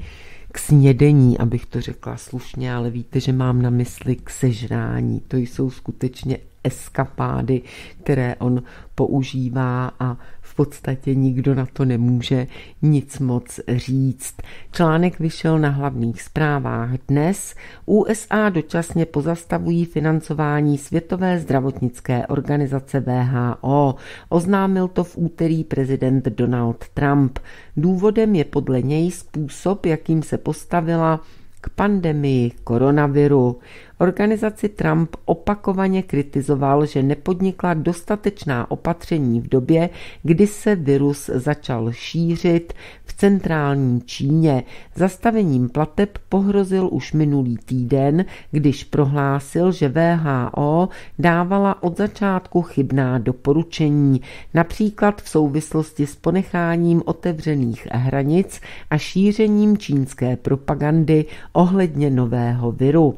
k snědení, abych to řekla slušně, ale víte, že mám na mysli k sežrání. To jsou skutečně eskapády, které on používá a v podstatě nikdo na to nemůže nic moc říct. Článek vyšel na hlavních zprávách dnes. USA dočasně pozastavují financování Světové zdravotnické organizace VHO. Oznámil to v úterý prezident Donald Trump. Důvodem je podle něj způsob, jakým se postavila k pandemii koronaviru. Organizaci Trump opakovaně kritizoval, že nepodnikla dostatečná opatření v době, kdy se virus začal šířit v centrální Číně. Zastavením plateb pohrozil už minulý týden, když prohlásil, že VHO dávala od začátku chybná doporučení, například v souvislosti s ponecháním otevřených hranic a šířením čínské propagandy ohledně nového viru.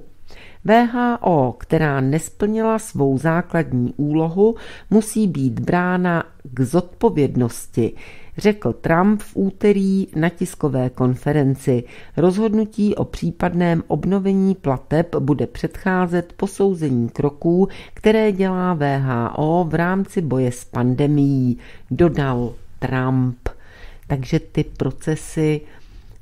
VHO, která nesplnila svou základní úlohu, musí být brána k zodpovědnosti, řekl Trump v úterý na tiskové konferenci. Rozhodnutí o případném obnovení plateb bude předcházet posouzení kroků, které dělá VHO v rámci boje s pandemií, dodal Trump. Takže ty procesy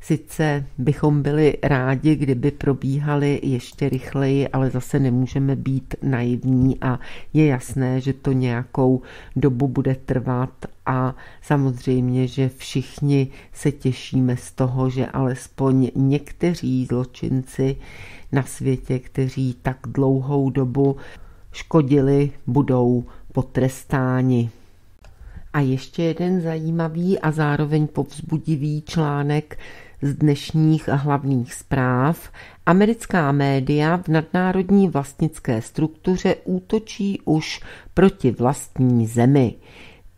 Sice bychom byli rádi, kdyby probíhaly ještě rychleji, ale zase nemůžeme být naivní a je jasné, že to nějakou dobu bude trvat a samozřejmě, že všichni se těšíme z toho, že alespoň někteří zločinci na světě, kteří tak dlouhou dobu škodili, budou potrestáni. A ještě jeden zajímavý a zároveň povzbudivý článek z dnešních hlavních zpráv. Americká média v nadnárodní vlastnické struktuře útočí už proti vlastní zemi.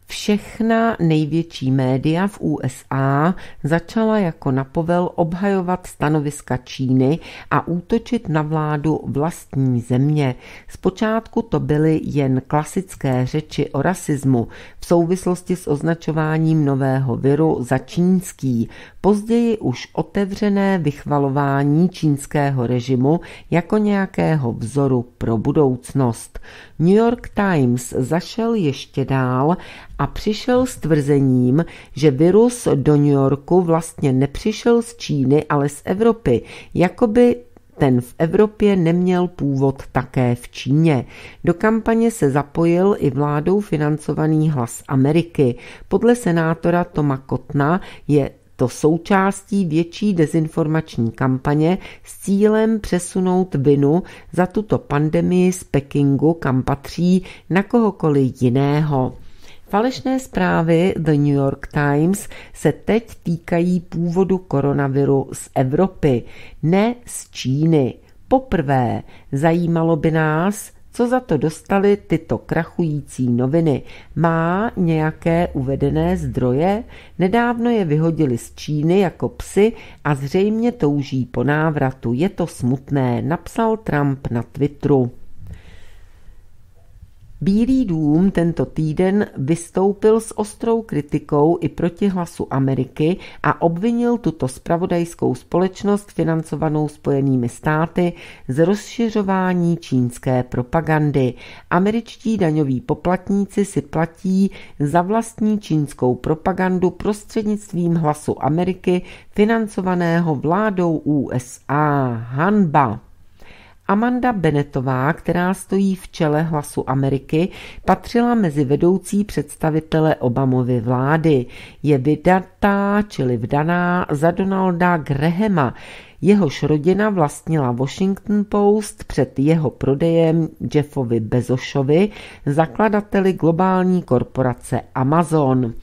Všechna největší média v USA začala jako napovel obhajovat stanoviska Číny a útočit na vládu vlastní země. Zpočátku to byly jen klasické řeči o rasismu v souvislosti s označováním nového viru za čínský, později už otevřené vychvalování čínského režimu jako nějakého vzoru pro budoucnost. New York Times zašel ještě dál a přišel s tvrzením, že virus do New Yorku vlastně nepřišel z Číny, ale z Evropy, jakoby ten v Evropě neměl původ také v Číně. Do kampaně se zapojil i vládou financovaný hlas Ameriky. Podle senátora Toma Kotna je to součástí větší dezinformační kampaně s cílem přesunout vinu za tuto pandemii z Pekingu, kam patří, na kohokoliv jiného. Falešné zprávy The New York Times se teď týkají původu koronaviru z Evropy, ne z Číny. Poprvé zajímalo by nás, co za to dostali tyto krachující noviny? Má nějaké uvedené zdroje? Nedávno je vyhodili z Číny jako psy a zřejmě touží po návratu. Je to smutné, napsal Trump na Twitteru. Bílý dům tento týden vystoupil s ostrou kritikou i proti hlasu Ameriky a obvinil tuto spravodajskou společnost financovanou Spojenými státy z rozšiřování čínské propagandy. Američtí daňoví poplatníci si platí za vlastní čínskou propagandu prostřednictvím hlasu Ameriky financovaného vládou USA. Hanba. Amanda Bennettová, která stojí v čele hlasu Ameriky, patřila mezi vedoucí představitele Obamovy vlády. Je vydatá, čili vdaná za Donalda Grahama, Jehož rodina vlastnila Washington Post před jeho prodejem Jeffovi Bezošovi, zakladateli globální korporace Amazon.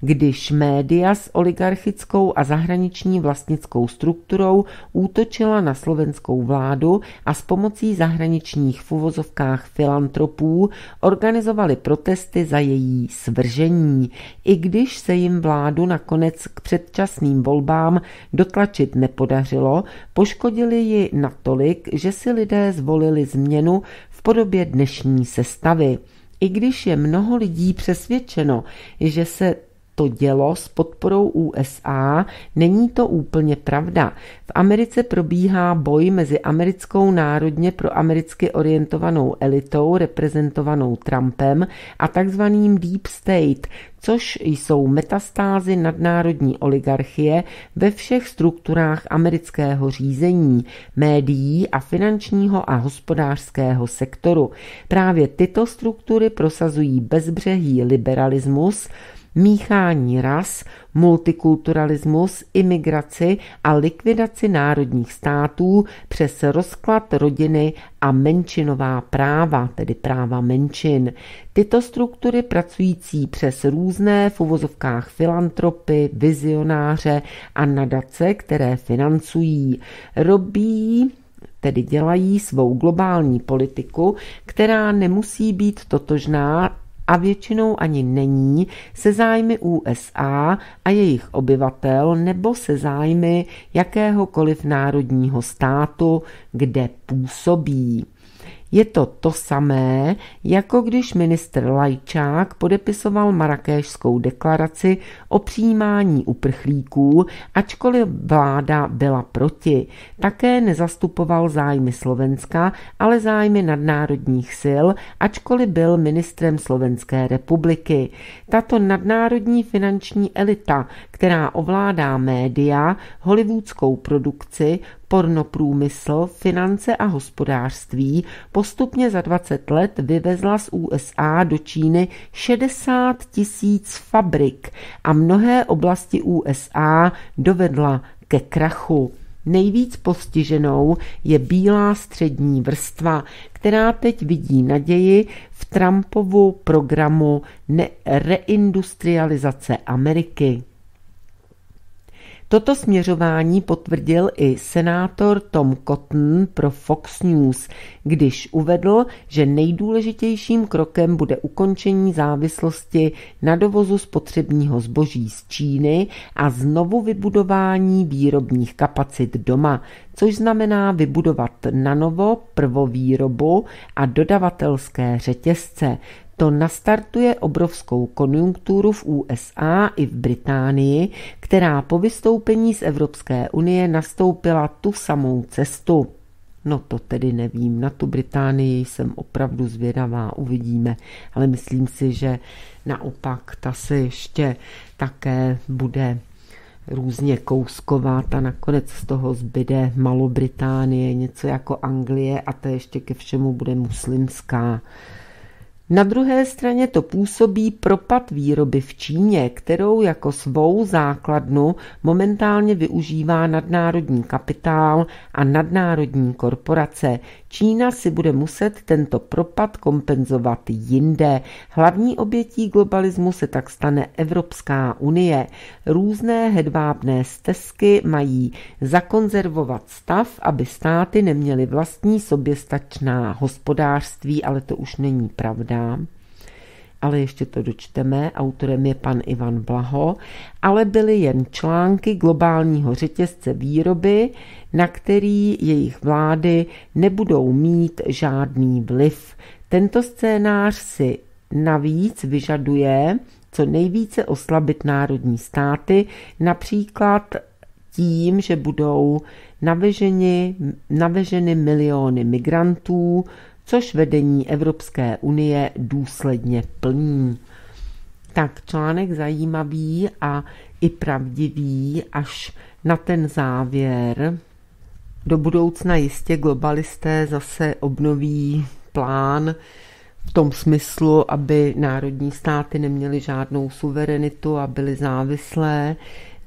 Když média s oligarchickou a zahraniční vlastnickou strukturou útočila na slovenskou vládu a s pomocí zahraničních v uvozovkách filantropů organizovali protesty za její svržení. I když se jim vládu nakonec k předčasným volbám dotlačit nepodařilo, poškodili ji natolik, že si lidé zvolili změnu v podobě dnešní sestavy. I když je mnoho lidí přesvědčeno, že se to dělo s podporou USA, není to úplně pravda. V Americe probíhá boj mezi americkou národně pro americky orientovanou elitou reprezentovanou Trumpem a takzvaným Deep State, což jsou metastázy nadnárodní oligarchie ve všech strukturách amerického řízení, médií a finančního a hospodářského sektoru. Právě tyto struktury prosazují bezbřehý liberalismus, míchání ras, multikulturalismus, imigraci a likvidaci národních států přes rozklad rodiny a menšinová práva, tedy práva menšin. Tyto struktury pracující přes různé v uvozovkách filantropy, vizionáře a nadace, které financují, robí tedy dělají svou globální politiku, která nemusí být totožná a většinou ani není se zájmy USA a jejich obyvatel nebo se zájmy jakéhokoliv národního státu, kde působí. Je to to samé, jako když ministr Lajčák podepisoval Marrakéšskou deklaraci o přijímání uprchlíků, ačkoliv vláda byla proti. Také nezastupoval zájmy Slovenska, ale zájmy nadnárodních sil, ačkoliv byl ministrem Slovenské republiky. Tato nadnárodní finanční elita, která ovládá média, hollywoodskou produkci, pornoprůmysl, finance a hospodářství postupně za 20 let vyvezla z USA do Číny 60 tisíc fabrik a mnohé oblasti USA dovedla ke krachu. Nejvíc postiženou je bílá střední vrstva, která teď vidí naději v Trumpovu programu reindustrializace Ameriky. Toto směřování potvrdil i senátor Tom Cotton pro Fox News, když uvedl, že nejdůležitějším krokem bude ukončení závislosti na dovozu spotřebního zboží z Číny a znovu vybudování výrobních kapacit doma, což znamená vybudovat na novo prvovýrobu a dodavatelské řetězce. To nastartuje obrovskou konjunkturu v USA i v Británii, která po vystoupení z Evropské unie nastoupila tu samou cestu. No to tedy nevím, na tu Británii jsem opravdu zvědavá, uvidíme, ale myslím si, že naopak ta se ještě také bude různě kouskovat a nakonec z toho zbyde Malobritánie, něco jako Anglie a to ještě ke všemu bude muslimská. Na druhé straně to působí propad výroby v Číně, kterou jako svou základnu momentálně využívá nadnárodní kapitál a nadnárodní korporace. Čína si bude muset tento propad kompenzovat jinde. Hlavní obětí globalismu se tak stane Evropská unie. Různé hedvábné stezky mají zakonzervovat stav, aby státy neměly vlastní soběstačná hospodářství, ale to už není pravda. Ale ještě to dočteme, autorem je pan Ivan Blaho, ale byly jen články globálního řetězce výroby, na který jejich vlády nebudou mít žádný vliv. Tento scénář si navíc vyžaduje co nejvíce oslabit národní státy, například tím, že budou naveženi, naveženy miliony migrantů, což vedení Evropské unie důsledně plní. Tak článek zajímavý a i pravdivý až na ten závěr. Do budoucna jistě globalisté zase obnoví plán v tom smyslu, aby národní státy neměly žádnou suverenitu a byly závislé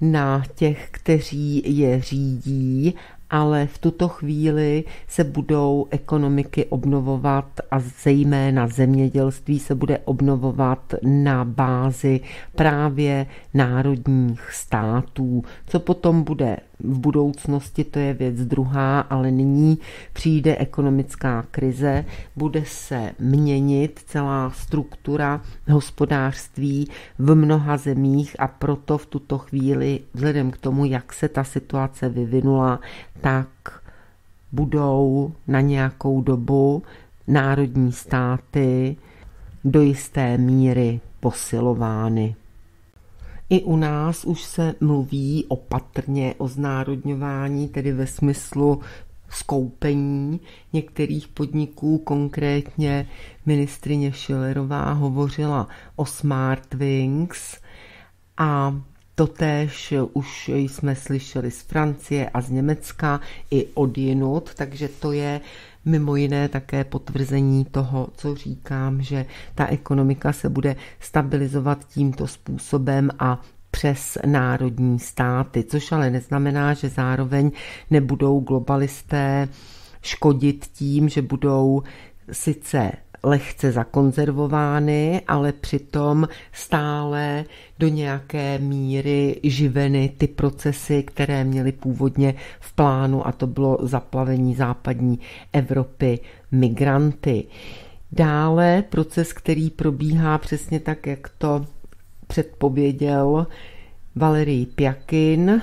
na těch, kteří je řídí ale v tuto chvíli se budou ekonomiky obnovovat a zejména zemědělství se bude obnovovat na bázi právě národních států. Co potom bude v budoucnosti, to je věc druhá, ale nyní přijde ekonomická krize, bude se měnit celá struktura hospodářství v mnoha zemích a proto v tuto chvíli, vzhledem k tomu, jak se ta situace vyvinula, tak budou na nějakou dobu národní státy do jisté míry posilovány. I u nás už se mluví opatrně o znárodňování, tedy ve smyslu skoupení některých podniků. Konkrétně ministrině Schillerová hovořila o Smartwings a Totéž už jsme slyšeli z Francie a z Německa i od jinut, takže to je mimo jiné také potvrzení toho, co říkám, že ta ekonomika se bude stabilizovat tímto způsobem a přes národní státy, což ale neznamená, že zároveň nebudou globalisté škodit tím, že budou sice lehce zakonzervovány, ale přitom stále do nějaké míry živeny ty procesy, které měly původně v plánu a to bylo zaplavení západní Evropy migranty. Dále proces, který probíhá přesně tak, jak to předpověděl Valery Pjakin,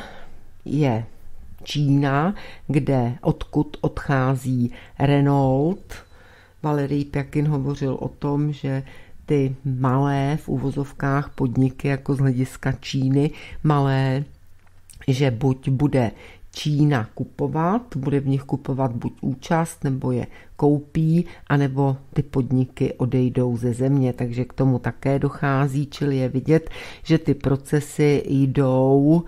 je Čína, kde odkud odchází Renault, Valery Pjakin hovořil o tom, že ty malé v uvozovkách podniky jako z hlediska Číny malé, že buď bude Čína kupovat, bude v nich kupovat buď účast, nebo je koupí, anebo ty podniky odejdou ze země, takže k tomu také dochází, čili je vidět, že ty procesy jdou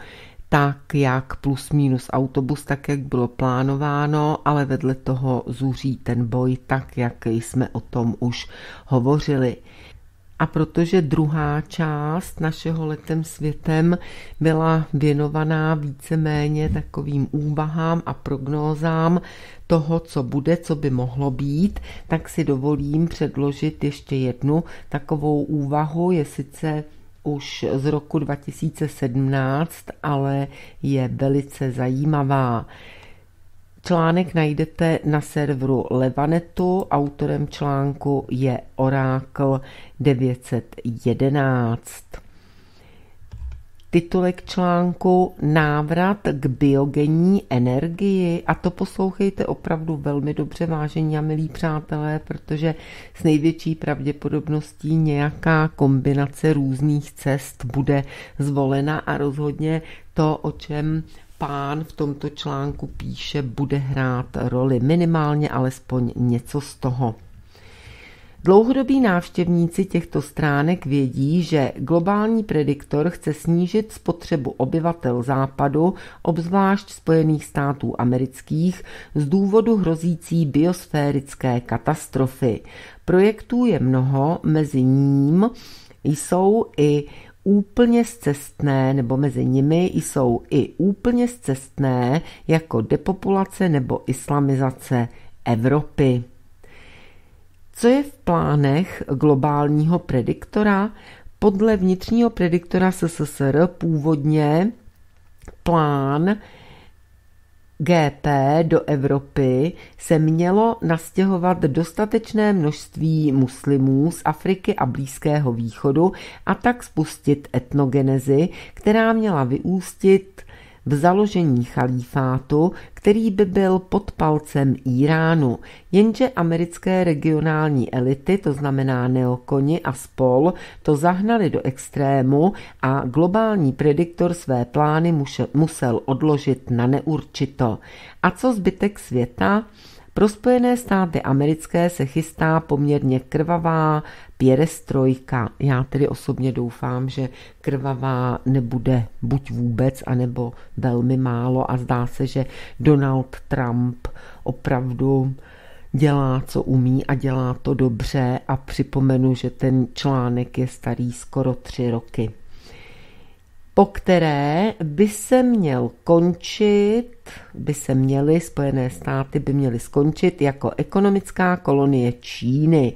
tak jak plus minus autobus, tak jak bylo plánováno, ale vedle toho zuří ten boj tak, jak jsme o tom už hovořili. A protože druhá část našeho letem světem byla věnovaná víceméně takovým úvahám a prognózám toho, co bude, co by mohlo být, tak si dovolím předložit ještě jednu takovou úvahu. Je sice už z roku 2017, ale je velice zajímavá. Článek najdete na serveru Levanetu, autorem článku je Oracle 911. Titulek článku Návrat k biogenní energii a to poslouchejte opravdu velmi dobře, vážení a milí přátelé, protože s největší pravděpodobností nějaká kombinace různých cest bude zvolena a rozhodně to, o čem pán v tomto článku píše, bude hrát roli, minimálně alespoň něco z toho. Dlouhodobí návštěvníci těchto stránek vědí, že globální prediktor chce snížit spotřebu obyvatel západu, obzvlášť Spojených států amerických, z důvodu hrozící biosférické katastrofy. Projektů je mnoho, mezi ním jsou i úplně zcestné, nebo mezi nimi jsou i úplně zcestné jako depopulace nebo islamizace Evropy. Co je v plánech globálního prediktora? Podle vnitřního prediktora SSSR původně plán GP do Evropy se mělo nastěhovat dostatečné množství muslimů z Afriky a Blízkého východu a tak spustit etnogenezi, která měla vyústit v založení chalífátu, který by byl pod palcem Iránu. Jenže americké regionální elity, to znamená neokoni a spol, to zahnali do extrému a globální prediktor své plány musel odložit na neurčito. A co zbytek světa? Pro Spojené státy americké se chystá poměrně krvavá pěrestrojka. Já tedy osobně doufám, že krvavá nebude buď vůbec, anebo velmi málo a zdá se, že Donald Trump opravdu dělá, co umí a dělá to dobře a připomenu, že ten článek je starý skoro tři roky po které by se měl končit, by se měly, Spojené státy by měly skončit jako ekonomická kolonie Číny.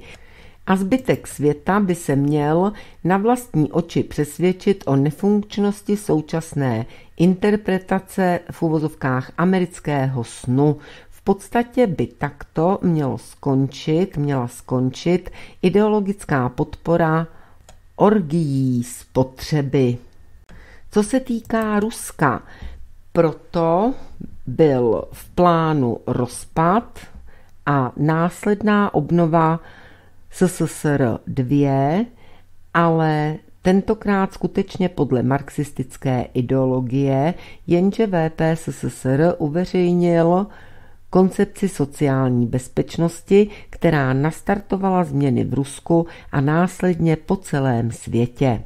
A zbytek světa by se měl na vlastní oči přesvědčit o nefunkčnosti současné interpretace v uvozovkách amerického snu. V podstatě by takto mělo skončit, měla skončit ideologická podpora orgií spotřeby. Co se týká Ruska, proto byl v plánu rozpad a následná obnova SSSR 2, ale tentokrát skutečně podle marxistické ideologie, jenže VP SSSR uveřejnil koncepci sociální bezpečnosti, která nastartovala změny v Rusku a následně po celém světě.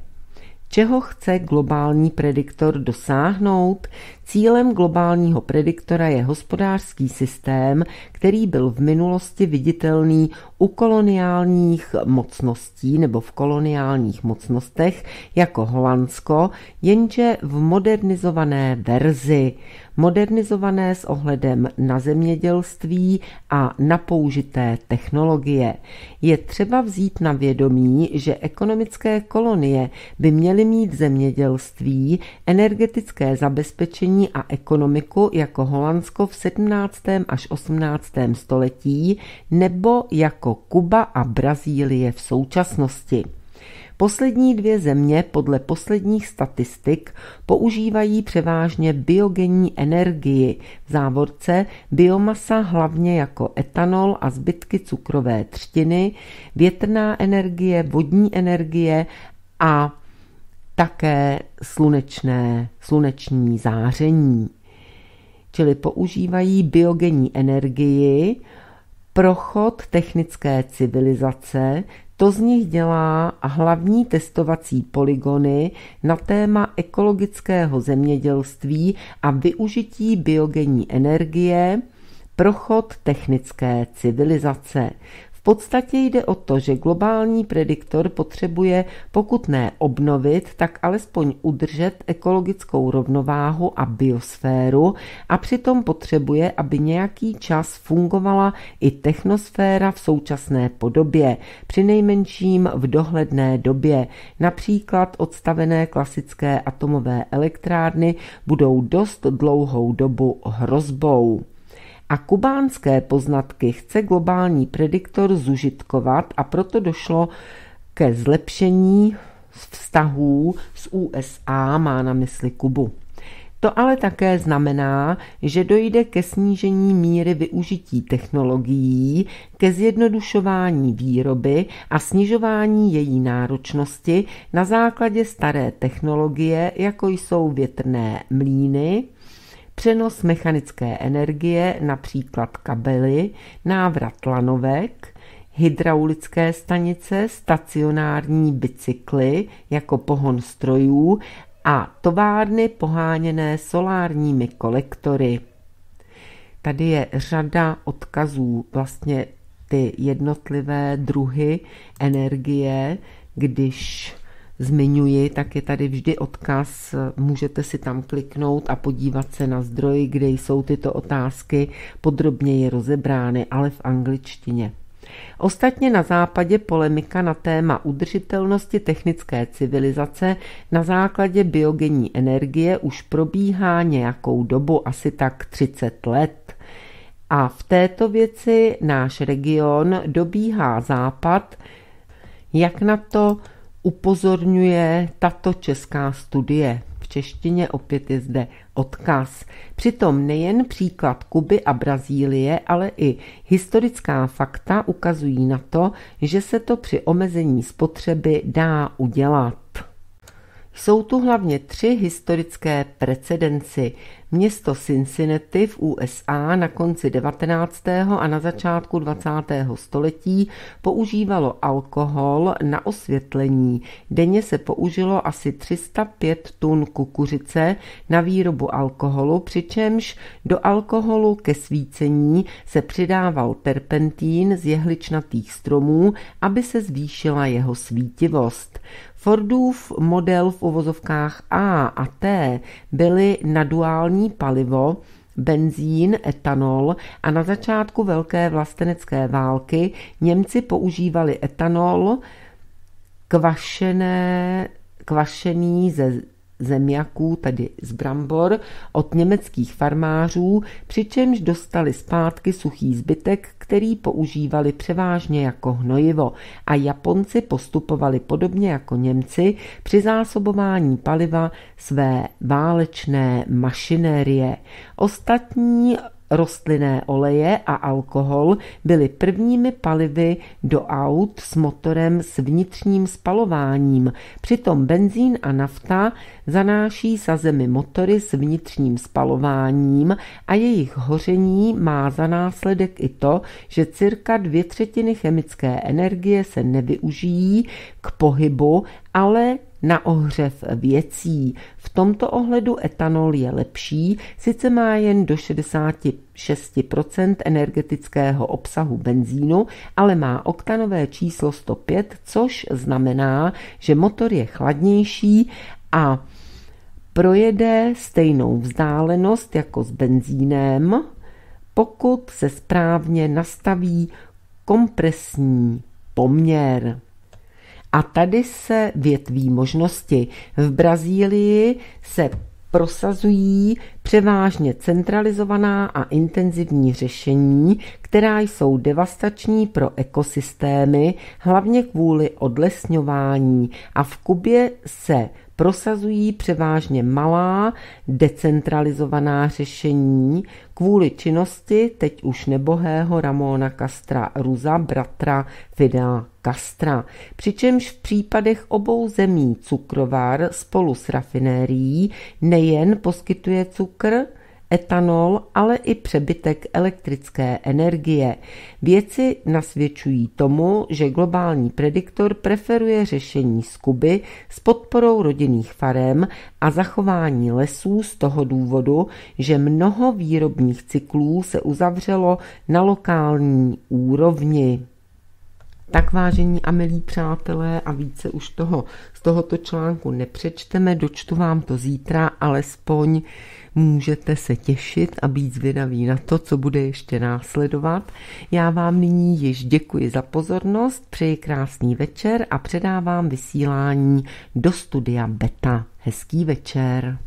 Čeho chce globální prediktor dosáhnout? Cílem globálního prediktora je hospodářský systém, který byl v minulosti viditelný u koloniálních mocností nebo v koloniálních mocnostech jako Holandsko, jenže v modernizované verzi modernizované s ohledem na zemědělství a na použité technologie. Je třeba vzít na vědomí, že ekonomické kolonie by měly mít zemědělství, energetické zabezpečení a ekonomiku jako Holandsko v 17. až 18. století nebo jako Kuba a Brazílie v současnosti. Poslední dvě země podle posledních statistik používají převážně biogenní energii, v závorce biomasa hlavně jako etanol a zbytky cukrové třtiny, větrná energie, vodní energie a také slunečné, sluneční záření. Čili používají biogenní energii, prochod technické civilizace, to z nich dělá hlavní testovací poligony na téma ekologického zemědělství a využití biogenní energie, prochod technické civilizace. Podstatě jde o to, že globální prediktor potřebuje pokud ne obnovit, tak alespoň udržet ekologickou rovnováhu a biosféru a přitom potřebuje, aby nějaký čas fungovala i technosféra v současné podobě, při nejmenším v dohledné době. Například odstavené klasické atomové elektrárny budou dost dlouhou dobu hrozbou a kubánské poznatky chce globální prediktor zužitkovat a proto došlo ke zlepšení vztahů s USA, má na mysli Kubu. To ale také znamená, že dojde ke snížení míry využití technologií, ke zjednodušování výroby a snižování její náročnosti na základě staré technologie, jako jsou větrné mlýny, přenos mechanické energie, například kabely, návrat lanovek, hydraulické stanice, stacionární bicykly jako pohon strojů a továrny poháněné solárními kolektory. Tady je řada odkazů, vlastně ty jednotlivé druhy energie, když zmiňuji, tak je tady vždy odkaz, můžete si tam kliknout a podívat se na zdroj, kde jsou tyto otázky podrobněji rozebrány, ale v angličtině. Ostatně na západě polemika na téma udržitelnosti technické civilizace na základě biogenní energie už probíhá nějakou dobu, asi tak 30 let. A v této věci náš region dobíhá západ, jak na to upozorňuje tato česká studie. V češtině opět je zde odkaz. Přitom nejen příklad Kuby a Brazílie, ale i historická fakta ukazují na to, že se to při omezení spotřeby dá udělat. Jsou tu hlavně tři historické precedenci. Město Cincinnati v USA na konci 19. a na začátku 20. století používalo alkohol na osvětlení. Denně se použilo asi 305 tun kukuřice na výrobu alkoholu, přičemž do alkoholu ke svícení se přidával terpentín z jehličnatých stromů, aby se zvýšila jeho svítivost. Fordův model v uvozovkách A a T byly na duální palivo, benzín, etanol a na začátku Velké vlastenecké války Němci používali etanol kvašené, kvašený ze zemjaků, tedy z brambor, od německých farmářů, přičemž dostali zpátky suchý zbytek, který používali převážně jako hnojivo a Japonci postupovali podobně jako Němci při zásobování paliva své válečné mašinérie. Ostatní Rostlinné oleje a alkohol byly prvními palivy do aut s motorem s vnitřním spalováním. Přitom benzín a nafta zanáší sa zemi motory s vnitřním spalováním a jejich hoření má za následek i to, že cirka dvě třetiny chemické energie se nevyužijí k pohybu, ale na ohřev věcí. V tomto ohledu etanol je lepší, sice má jen do 66% energetického obsahu benzínu, ale má oktanové číslo 105, což znamená, že motor je chladnější a projede stejnou vzdálenost jako s benzínem, pokud se správně nastaví kompresní poměr. A tady se větví možnosti. V Brazílii se prosazují převážně centralizovaná a intenzivní řešení, která jsou devastační pro ekosystémy, hlavně kvůli odlesňování. A v Kubě se prosazují převážně malá, decentralizovaná řešení kvůli činnosti teď už nebohého Ramona Castra Ruza, bratra Fidela Castra. Přičemž v případech obou zemí cukrovar spolu s rafinérií nejen poskytuje cukr, etanol, ale i přebytek elektrické energie. Věci nasvědčují tomu, že globální prediktor preferuje řešení z Kuby s podporou rodinných farem a zachování lesů z toho důvodu, že mnoho výrobních cyklů se uzavřelo na lokální úrovni. Tak vážení a milí přátelé a více už toho z tohoto článku nepřečteme, dočtu vám to zítra, alespoň můžete se těšit a být zvědaví na to, co bude ještě následovat. Já vám nyní již děkuji za pozornost, přeji krásný večer a předávám vysílání do studia Beta. Hezký večer.